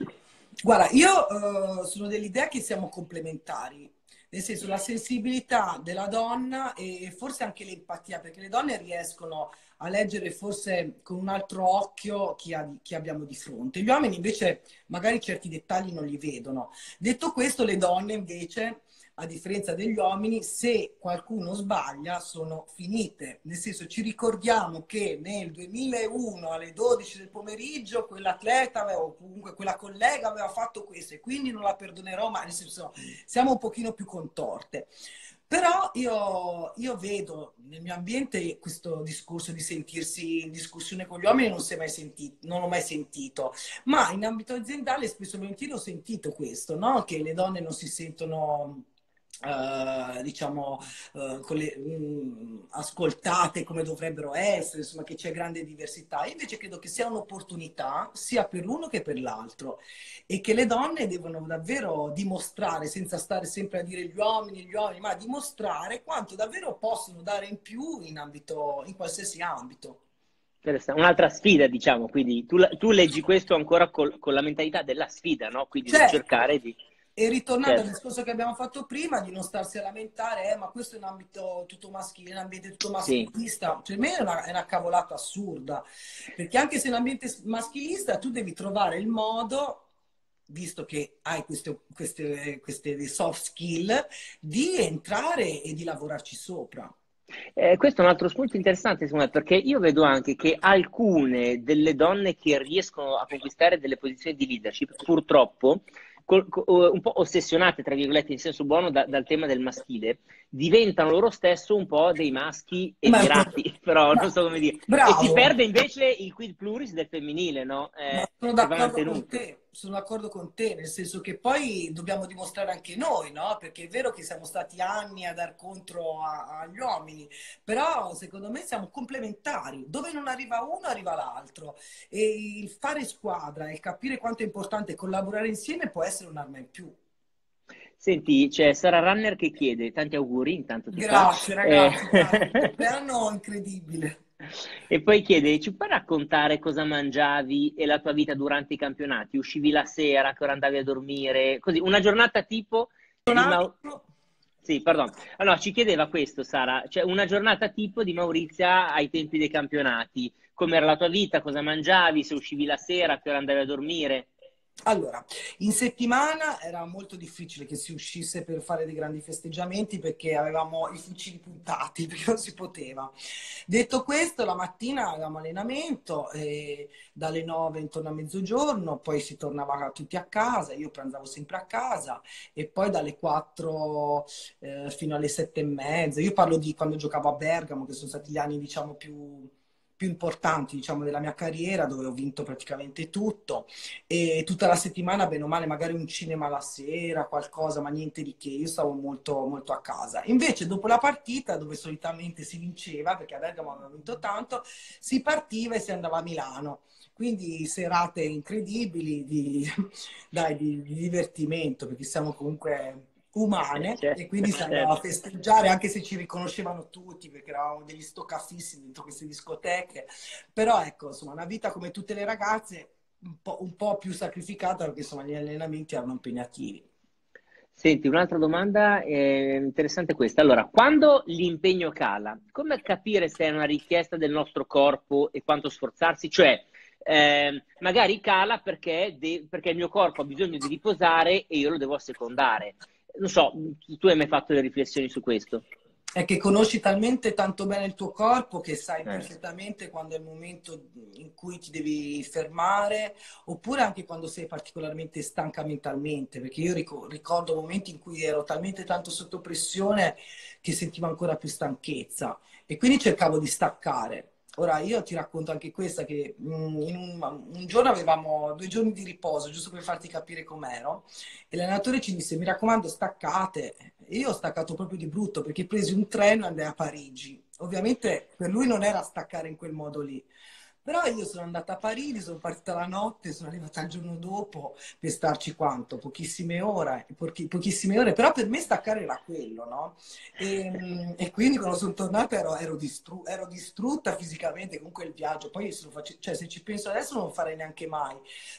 B: Guarda, io uh, sono dell'idea che siamo complementari nel senso la sensibilità della donna e forse anche l'empatia, perché le donne riescono a leggere forse con un altro occhio chi, ha, chi, abbiamo di fronte. Gli uomini invece magari certi dettagli non li vedono. Detto questo, le donne invece a differenza degli uomini, se qualcuno sbaglia sono finite. Nel senso ci ricordiamo che nel 2001 alle 12 del pomeriggio quell'atleta o comunque quella collega aveva fatto questo e quindi non la perdonerò mai, nel senso siamo un pochino più contorte. Però io, io, vedo nel mio ambiente questo discorso di sentirsi in discussione con gli uomini non, mai sentito, non l'ho mai sentito, ma in ambito aziendale spesso e volentieri ho sentito questo, no? che le donne non si sentono Uh, diciamo uh, le, um, ascoltate come dovrebbero essere, insomma che c'è grande diversità. Io invece credo che sia un'opportunità sia per l'uno che per l'altro e che le donne devono davvero dimostrare, senza stare sempre a dire gli uomini, gli uomini, ma dimostrare quanto davvero possono dare in più in ambito, in qualsiasi ambito.
A: Un'altra sfida, diciamo, quindi tu, tu leggi questo ancora col, con la mentalità della sfida, no? Quindi certo. di cercare di
B: e ritornando certo. al discorso che abbiamo fatto prima, di non starsi a lamentare, eh, ma questo è un ambito tutto maschile, un ambiente tutto maschilista, sì. per me è una, è una, cavolata assurda, perché anche se è un ambiente maschilista, tu devi trovare il modo, visto che hai queste, queste, queste soft skill, di entrare e di lavorarci sopra.
A: Eh, questo è un altro spunto interessante secondo me perché io vedo anche che alcune delle donne che riescono a conquistare delle posizioni di leadership purtroppo col, un po' ossessionate, tra virgolette, in senso buono da, dal tema del maschile, diventano loro stesso un po' dei maschi emirati, però non so come dire. Bravo. E si perde invece il quid pluris del femminile, no?
B: Eh, sono d'accordo con te sono d'accordo con te, nel senso che poi dobbiamo dimostrare anche noi, no? Perché è vero che siamo stati anni a dar contro a, agli uomini, però secondo me siamo complementari. Dove non arriva uno, arriva l'altro. E il fare squadra e capire quanto è importante collaborare insieme può essere un'arma in più.
A: Senti, c'è Sara Runner che chiede, tanti auguri intanto.
B: Grazie ragazzi, eh... un incredibile.
A: E poi chiede, ci puoi raccontare cosa mangiavi e la tua vita durante i campionati? Uscivi la sera, che ora andavi a dormire? Così, una giornata tipo... Ma... Sì, perdono. Allora, ci chiedeva questo, Sara, cioè una giornata tipo di Maurizia ai tempi dei campionati. Com'era la tua vita? Cosa mangiavi? Se uscivi la sera, che ora andavi a dormire?
B: Allora, in settimana era molto difficile che si uscisse per fare dei grandi festeggiamenti perché avevamo i fucili puntati, perché non si poteva. Detto questo, la mattina avevamo allenamento eh, dalle 9 intorno a mezzogiorno, poi si tornava tutti a casa, io pranzavo sempre a casa e poi dalle 4 eh, fino alle 7 e mezza. Io parlo di quando giocavo a Bergamo, che sono stati gli anni diciamo più più importanti, diciamo, della mia carriera, dove ho vinto praticamente tutto. E tutta la settimana, bene o male, magari un cinema la sera, qualcosa, ma niente di che. Io stavo molto, molto a casa. Invece, dopo la partita, dove solitamente si vinceva, perché a Bergamo avevamo vinto tanto, si partiva e si andava a Milano. Quindi serate incredibili di, dai, di, di divertimento, perché siamo comunque umane certo, e quindi si andava certo. a festeggiare anche se ci riconoscevano tutti perché eravamo degli stoccafissi dentro queste discoteche però ecco insomma una vita come tutte le ragazze un po', un po più sacrificata perché insomma gli allenamenti erano impegnativi
A: Senti, un'altra domanda eh, interessante questa. Allora, quando l'impegno cala, come capire se è una richiesta del nostro corpo e quanto sforzarsi? Cioè, eh, magari cala perché, de- perché, il mio corpo ha bisogno di riposare e io lo devo assecondare non so, tu hai mai fatto delle riflessioni su questo?
B: È che conosci talmente tanto bene il tuo corpo che sai eh. perfettamente quando è il momento in cui ti devi fermare, oppure anche quando sei particolarmente stanca mentalmente, perché io ricordo momenti in cui ero talmente tanto sotto pressione che sentivo ancora più stanchezza e quindi cercavo di staccare. Ora io ti racconto anche questa che mm, un, un, giorno avevamo due giorni di riposo, giusto per farti capire com'ero, e l'allenatore ci disse mi raccomando staccate. E io ho staccato proprio di brutto perché presi un treno e andai a Parigi. Ovviamente per lui non era staccare in quel modo lì. Però io sono andata a Parigi, sono partita la notte, sono arrivata il giorno dopo per starci quanto? Pochissime ore, pochi, pochissime ore, però per me staccare era quello, no? E, ehm, e quindi quando sono tornata ero, ero, distru, ero, distrutta fisicamente con quel viaggio, poi se, face, cioè, se ci penso adesso non lo farei neanche mai,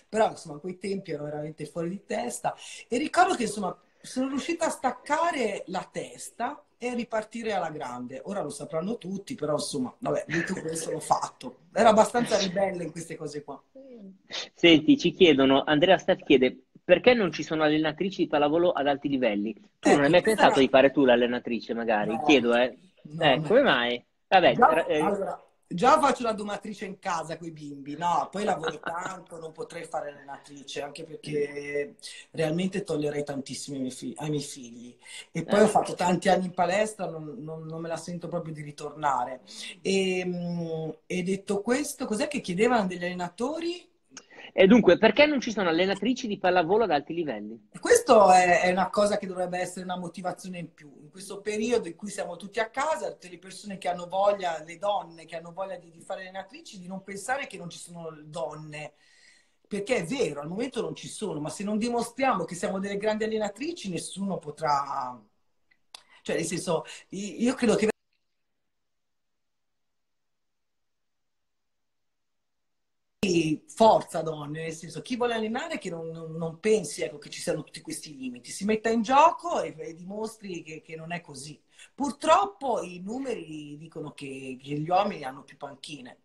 B: però insomma quei tempi ero veramente fuori di testa e ricordo che insomma sono riuscita a staccare la testa e ripartire alla grande. Ora lo sapranno tutti, però insomma, vabbè, detto questo l'ho fatto. Era abbastanza ribelle in queste cose qua.
A: Senti, ci chiedono, Andrea Steff chiede, perché non ci sono allenatrici di pallavolo ad alti livelli? Tu eh, non hai mai pensato era... di fare tu l'allenatrice, magari? No, Chiedo, eh. No, eh, come mai? Vabbè,
B: Già, eh... allora, Già faccio la domatrice in casa con i bimbi, no, poi lavoro tanto, non potrei fare allenatrice, anche perché realmente toglierei tantissimo ai miei, figli. Ai miei figli. E poi eh. ho fatto tanti anni in palestra, non, non, non me la sento proprio di ritornare. E, ehm, e detto questo, cos'è che chiedevano degli allenatori?
A: E dunque, perché non ci sono allenatrici di pallavolo ad alti livelli?
B: Questo è, una cosa che dovrebbe essere una motivazione in più. In questo periodo in cui siamo tutti a casa, tutte le persone che hanno voglia, le donne che hanno voglia di, di fare allenatrici, di non pensare che non ci sono donne. Perché è vero, al momento non ci sono, ma se non dimostriamo che siamo delle grandi allenatrici, nessuno potrà... Cioè, nel senso, io credo che forza donne, nel senso chi vuole allenare che non, non, non pensi ecco, che ci siano tutti questi limiti, si metta in gioco e, e dimostri che, che, non è così. Purtroppo i numeri dicono che, che gli uomini hanno più panchine.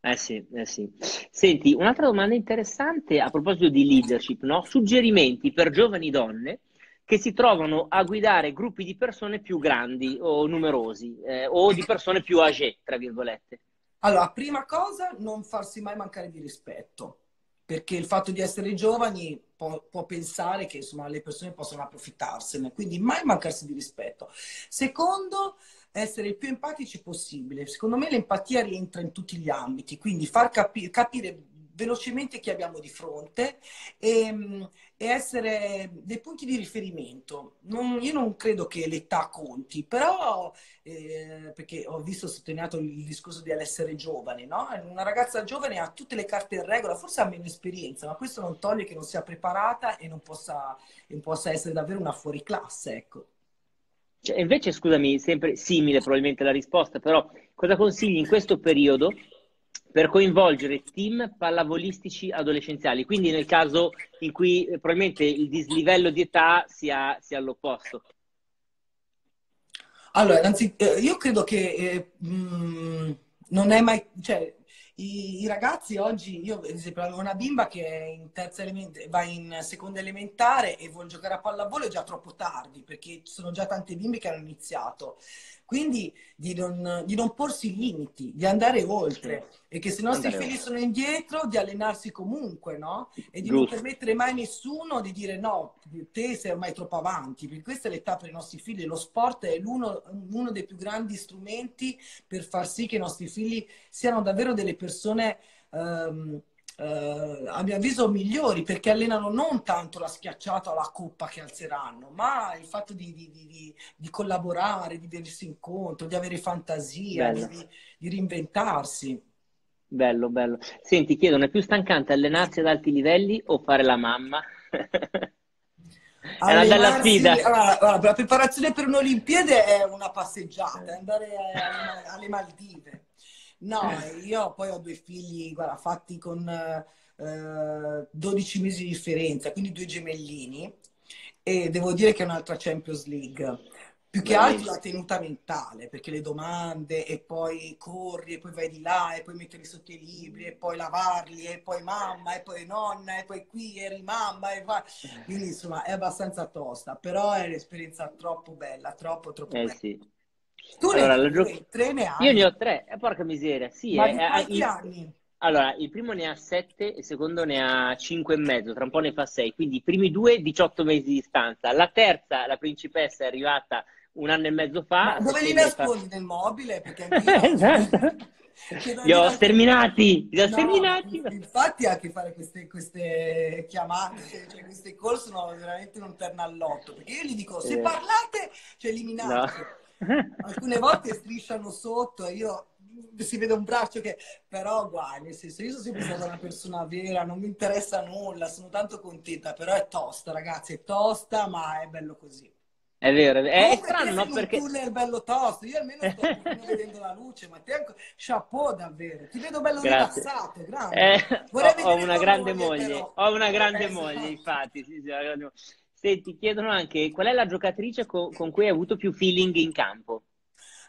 A: Eh sì, eh sì. Senti, un'altra domanda interessante a proposito di leadership, no? Suggerimenti per giovani donne che si trovano a guidare gruppi di persone più grandi o numerosi eh, o di persone più âgé, tra virgolette.
B: Allora, prima cosa, non farsi mai mancare di rispetto, perché il fatto di essere giovani può, può pensare che insomma, le persone possono approfittarsene, quindi mai mancarsi di rispetto. Secondo, essere il più empatici possibile. Secondo me l'empatia rientra in tutti gli ambiti, quindi far capi- capire velocemente chi abbiamo di fronte e, e essere dei punti di riferimento. Non, io non credo che l'età conti, però eh, perché ho visto sottolineato il discorso di essere giovane, no? Una ragazza giovane ha tutte le carte in regola, forse ha meno esperienza, ma questo non toglie che non sia preparata e non possa, e possa essere davvero una fuoriclasse, ecco.
A: Cioè, invece, scusami, sempre simile probabilmente la risposta, però cosa consigli in questo periodo per coinvolgere team pallavolistici adolescenziali, quindi nel caso in cui eh, probabilmente il dislivello di età sia, sia all'opposto.
B: Allora, anzi, eh, io credo che eh, mh, non è mai, cioè, i, i, ragazzi oggi, io ad esempio avevo una bimba che è in terza elementare, va in seconda elementare e vuole giocare a pallavolo è già troppo tardi perché ci sono già tante bimbe che hanno iniziato. Quindi di non, di non porsi limiti, di andare oltre e che se i nostri figli sono indietro, di allenarsi comunque, no? E di Giusto. non permettere mai a nessuno di dire no, te sei ormai troppo avanti, perché questa è l'età per i nostri figli. Lo sport è uno, uno dei più grandi strumenti per far sì che i nostri figli siano davvero delle persone... Um, eh, a mio avviso migliori perché allenano non tanto la schiacciata o la coppa che alzeranno, ma il fatto di, di, di, di collaborare, di venirsi incontro, di avere fantasia, di, reinventarsi.
A: Bello, bello. Senti, chiedono, è più stancante allenarsi ad alti livelli o fare la mamma? è una bella sfida.
B: Allora, la preparazione per un'Olimpiade è una passeggiata, andare alle, alle Maldive. No, io poi ho due figli, guarda, fatti con eh, 12 mesi di differenza, quindi due gemellini, e devo dire che è un'altra Champions League. Più che altro la tenuta mentale, perché le domande, e poi corri, e poi vai di là, e poi metterli sotto i libri, e poi lavarli, e poi mamma, e poi nonna, e poi qui eri mamma, e poi... Quindi insomma è abbastanza tosta, però è un'esperienza troppo bella, troppo, troppo
A: eh,
B: bella.
A: Sì.
B: Tu allora, ne, gio... tre ne hai?
A: Io ne ho tre, eh, porca miseria. Sì,
B: Ma
A: eh,
B: di il... anni?
A: Allora, il primo ne ha sette, il secondo ne ha cinque e mezzo, tra un po' ne fa sei, quindi i primi due 18 mesi di distanza. La terza, la principessa, è arrivata un anno e mezzo fa.
B: Ma dove li nascondi? Fa... Nel mobile? Perché esatto.
A: Li ho sterminati, li ho no, sterminati.
B: Infatti anche fare queste, queste chiamate, cioè queste call sono veramente un ternallotto, perché io gli dico, se parlate, cioè eliminate. No. Alcune volte strisciano sotto e io si vede un braccio che però guarda, nel senso io sono sempre stata una persona vera, non mi interessa nulla, sono tanto contenta, però è tosta ragazzi, è tosta ma è bello così.
A: È vero, è, è strano, no? Perché...
B: Tu è bello tosto, io almeno sto vedendo la luce, ma te anche... chapeau davvero, ti vedo bello Grazie. rilassato, grande.
A: Eh, ho, ho, una grande moglie, moglie ho una grande eh, moglie, esatto. infatti, sì, sì, Senti, chiedono anche qual è la giocatrice co- con cui hai avuto più feeling in campo?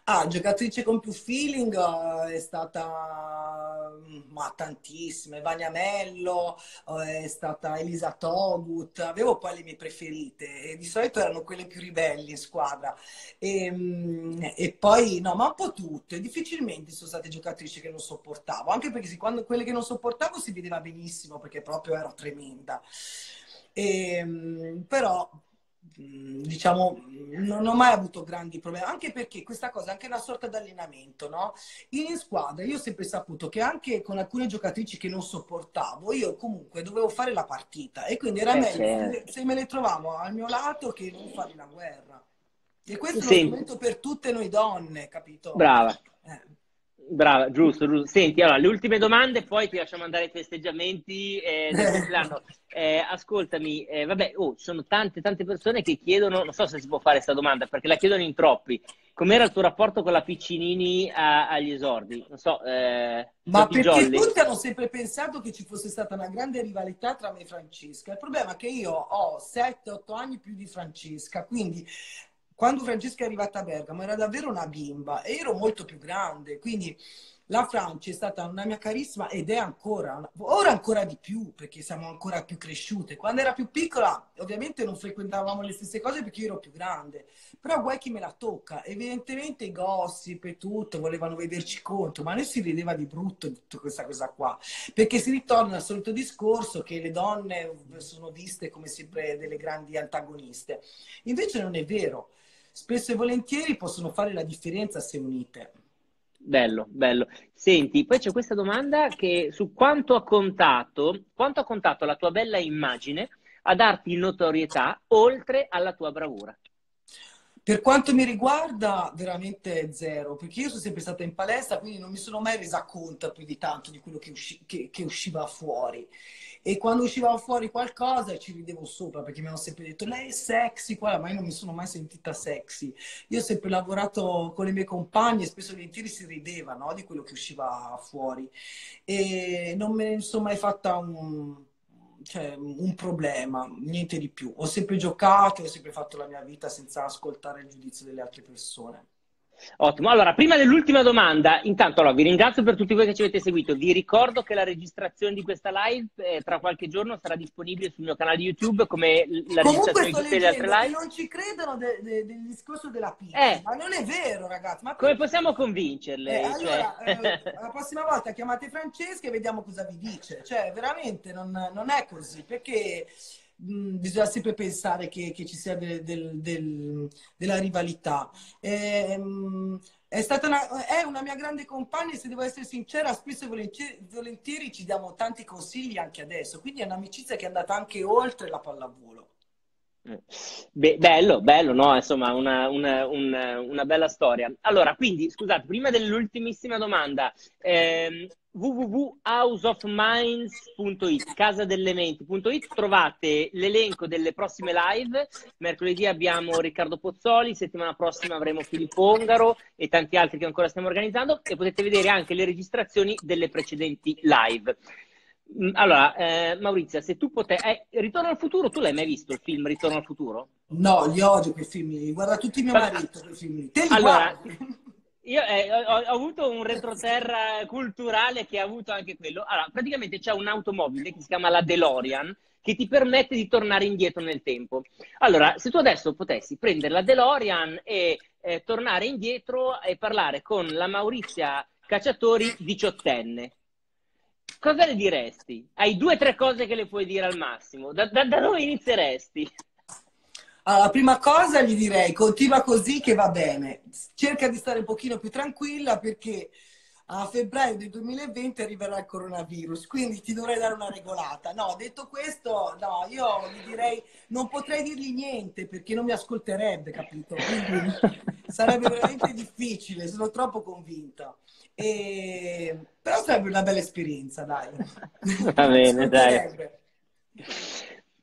B: Ah, giocatrice con più feeling uh, è stata mm, ma tantissime, Vania Mello, uh, è stata Elisa Togut, avevo poi le mie preferite e di solito erano quelle più ribelli in squadra e, um, e poi no, ma un po' tutte, difficilmente sono state giocatrici che non sopportavo, anche perché quando quelle che non sopportavo si vedeva benissimo perché proprio ero tremenda. E, ehm, però mm, diciamo non ho mai avuto grandi problemi anche perché questa cosa è anche una sorta di allenamento no? in squadra io ho sempre saputo che anche con alcune giocatrici che non sopportavo io comunque dovevo fare la partita e quindi era eh, meglio certo. se me le trovavo al mio lato che non fare la guerra e questo sì. è uno strumento per tutte noi donne capito?
A: brava eh. Brava, giusto, giusto. Senti, allora, le ultime domande, poi ti lasciamo andare ai festeggiamenti eh, del compleanno. Eh, ascoltami, eh, vabbè, oh, ci sono tante, tante persone che chiedono, non so se si può fare questa domanda, perché la chiedono in troppi. Com'era il tuo rapporto con la Piccinini a, agli esordi? Non so, eh,
B: Ma perché Jolly. tutti hanno sempre pensato che ci fosse stata una grande rivalità tra me e Francesca. Il problema è che io ho 7-8 anni più di Francesca, quindi quando Francesca è arrivata a Bergamo era davvero una bimba e ero molto più grande, quindi la Francia è stata una mia carissima ed è ancora, ora ancora di più perché siamo ancora più cresciute. Quando era più piccola ovviamente non frequentavamo le stesse cose perché io ero più grande, però guai chi me la tocca. Evidentemente i gossip e tutto volevano vederci contro, ma noi si rideva di brutto di tutta questa cosa qua, perché si ritorna al solito discorso che le donne sono viste come sempre delle grandi antagoniste. Invece non è vero spesso e volentieri possono fare la differenza se unite.
A: Bello, bello. Senti, poi c'è questa domanda che su quanto ha contato, quanto ha contato la tua bella immagine a darti notorietà oltre alla tua bravura?
B: Per quanto mi riguarda, veramente zero, perché io sono sempre stata in palestra, quindi non mi sono mai resa conto più di tanto di quello che, usci- che, che usciva fuori. E quando usciva fuori qualcosa ci ridevo sopra perché mi hanno sempre detto lei è sexy, qua, ma io non mi sono mai sentita sexy. Io ho sempre lavorato con le mie compagne e spesso volentieri si rideva di quello che usciva fuori. E non me ne sono mai fatta un, cioè, un problema, niente di più. Ho sempre giocato, ho sempre fatto la mia vita senza ascoltare il giudizio delle altre persone.
A: Ottimo, allora prima dell'ultima domanda, intanto allora, vi ringrazio per tutti voi che ci avete seguito, vi ricordo che la registrazione di questa live eh, tra qualche giorno sarà disponibile sul mio canale YouTube come la
B: Comunque
A: registrazione di tutte le altre live.
B: non ci credono de- de- del discorso della pizza,
A: eh,
B: ma non è vero ragazzi. Ma
A: come possiamo convincerle?
B: Eh,
A: cioè...
B: allora, eh, la prossima volta chiamate Francesca e vediamo cosa vi dice, cioè veramente non, non è così, perché bisogna sempre pensare che, che ci sia del, del, del, della rivalità. Ehm, è, stata una, è una mia grande compagna e se devo essere sincera, spesso e volentieri, volentieri, ci diamo tanti consigli anche adesso, quindi è un'amicizia che è andata anche oltre la pallavolo.
A: Be- bello, bello, no? Insomma, una, una, una, una, bella storia. Allora, quindi, scusate, prima dell'ultimissima domanda, ehm, www.houseofminds.it, casadellementi.it, trovate l'elenco delle prossime live. Mercoledì abbiamo Riccardo Pozzoli, settimana prossima avremo Filippo Ongaro e tanti altri che ancora stiamo organizzando e potete vedere anche le registrazioni delle precedenti live. Mm, allora, eh, Maurizia, se tu potessi... Eh, Ritorno al futuro, tu l'hai mai visto il film Ritorno al futuro?
B: No, li odio quei film guarda tutti mio marito quei film Te li
A: allora, guardi? Io eh, ho, ho, avuto un retroterra culturale che ha avuto anche quello. Allora, praticamente c'è un'automobile che si chiama la DeLorean che ti permette di tornare indietro nel tempo. Allora, se tu adesso potessi prendere la DeLorean e eh, tornare indietro e parlare con la Maurizia Cacciatori diciottenne, cosa le diresti? Hai due o tre cose che le puoi dire al massimo. Da, da, da dove inizieresti?
B: Allora, la prima cosa gli direi, continua così che va bene. Cerca di stare un pochino più tranquilla perché a febbraio del 2020 arriverà il coronavirus, quindi ti dovrei dare una regolata. No, detto questo, no, io gli direi, non potrei dirgli niente perché non mi ascolterebbe, capito? Quindi sarebbe veramente difficile, sono troppo convinta. E... Però sarebbe una bella esperienza, dai.
A: Va bene, dai.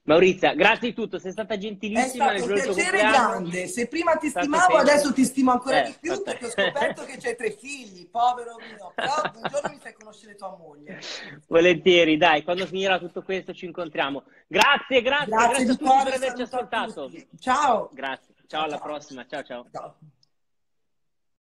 A: Maurizia, grazie di tutto, sei stata gentilissima.
B: È stato un piacere grande. Se prima ti stimavo, adesso ti stimo ancora eh, di più perché ho scoperto che c'hai tre figli, povero mio. Però un giorno mi fai conoscere tua moglie.
A: Volentieri, dai, quando finirà tutto questo ci incontriamo. Grazie, grazie, grazie, grazie a tutti per averci ascoltato.
B: Ciao.
A: Grazie, ciao, ciao alla ciao. prossima, ciao ciao. ciao.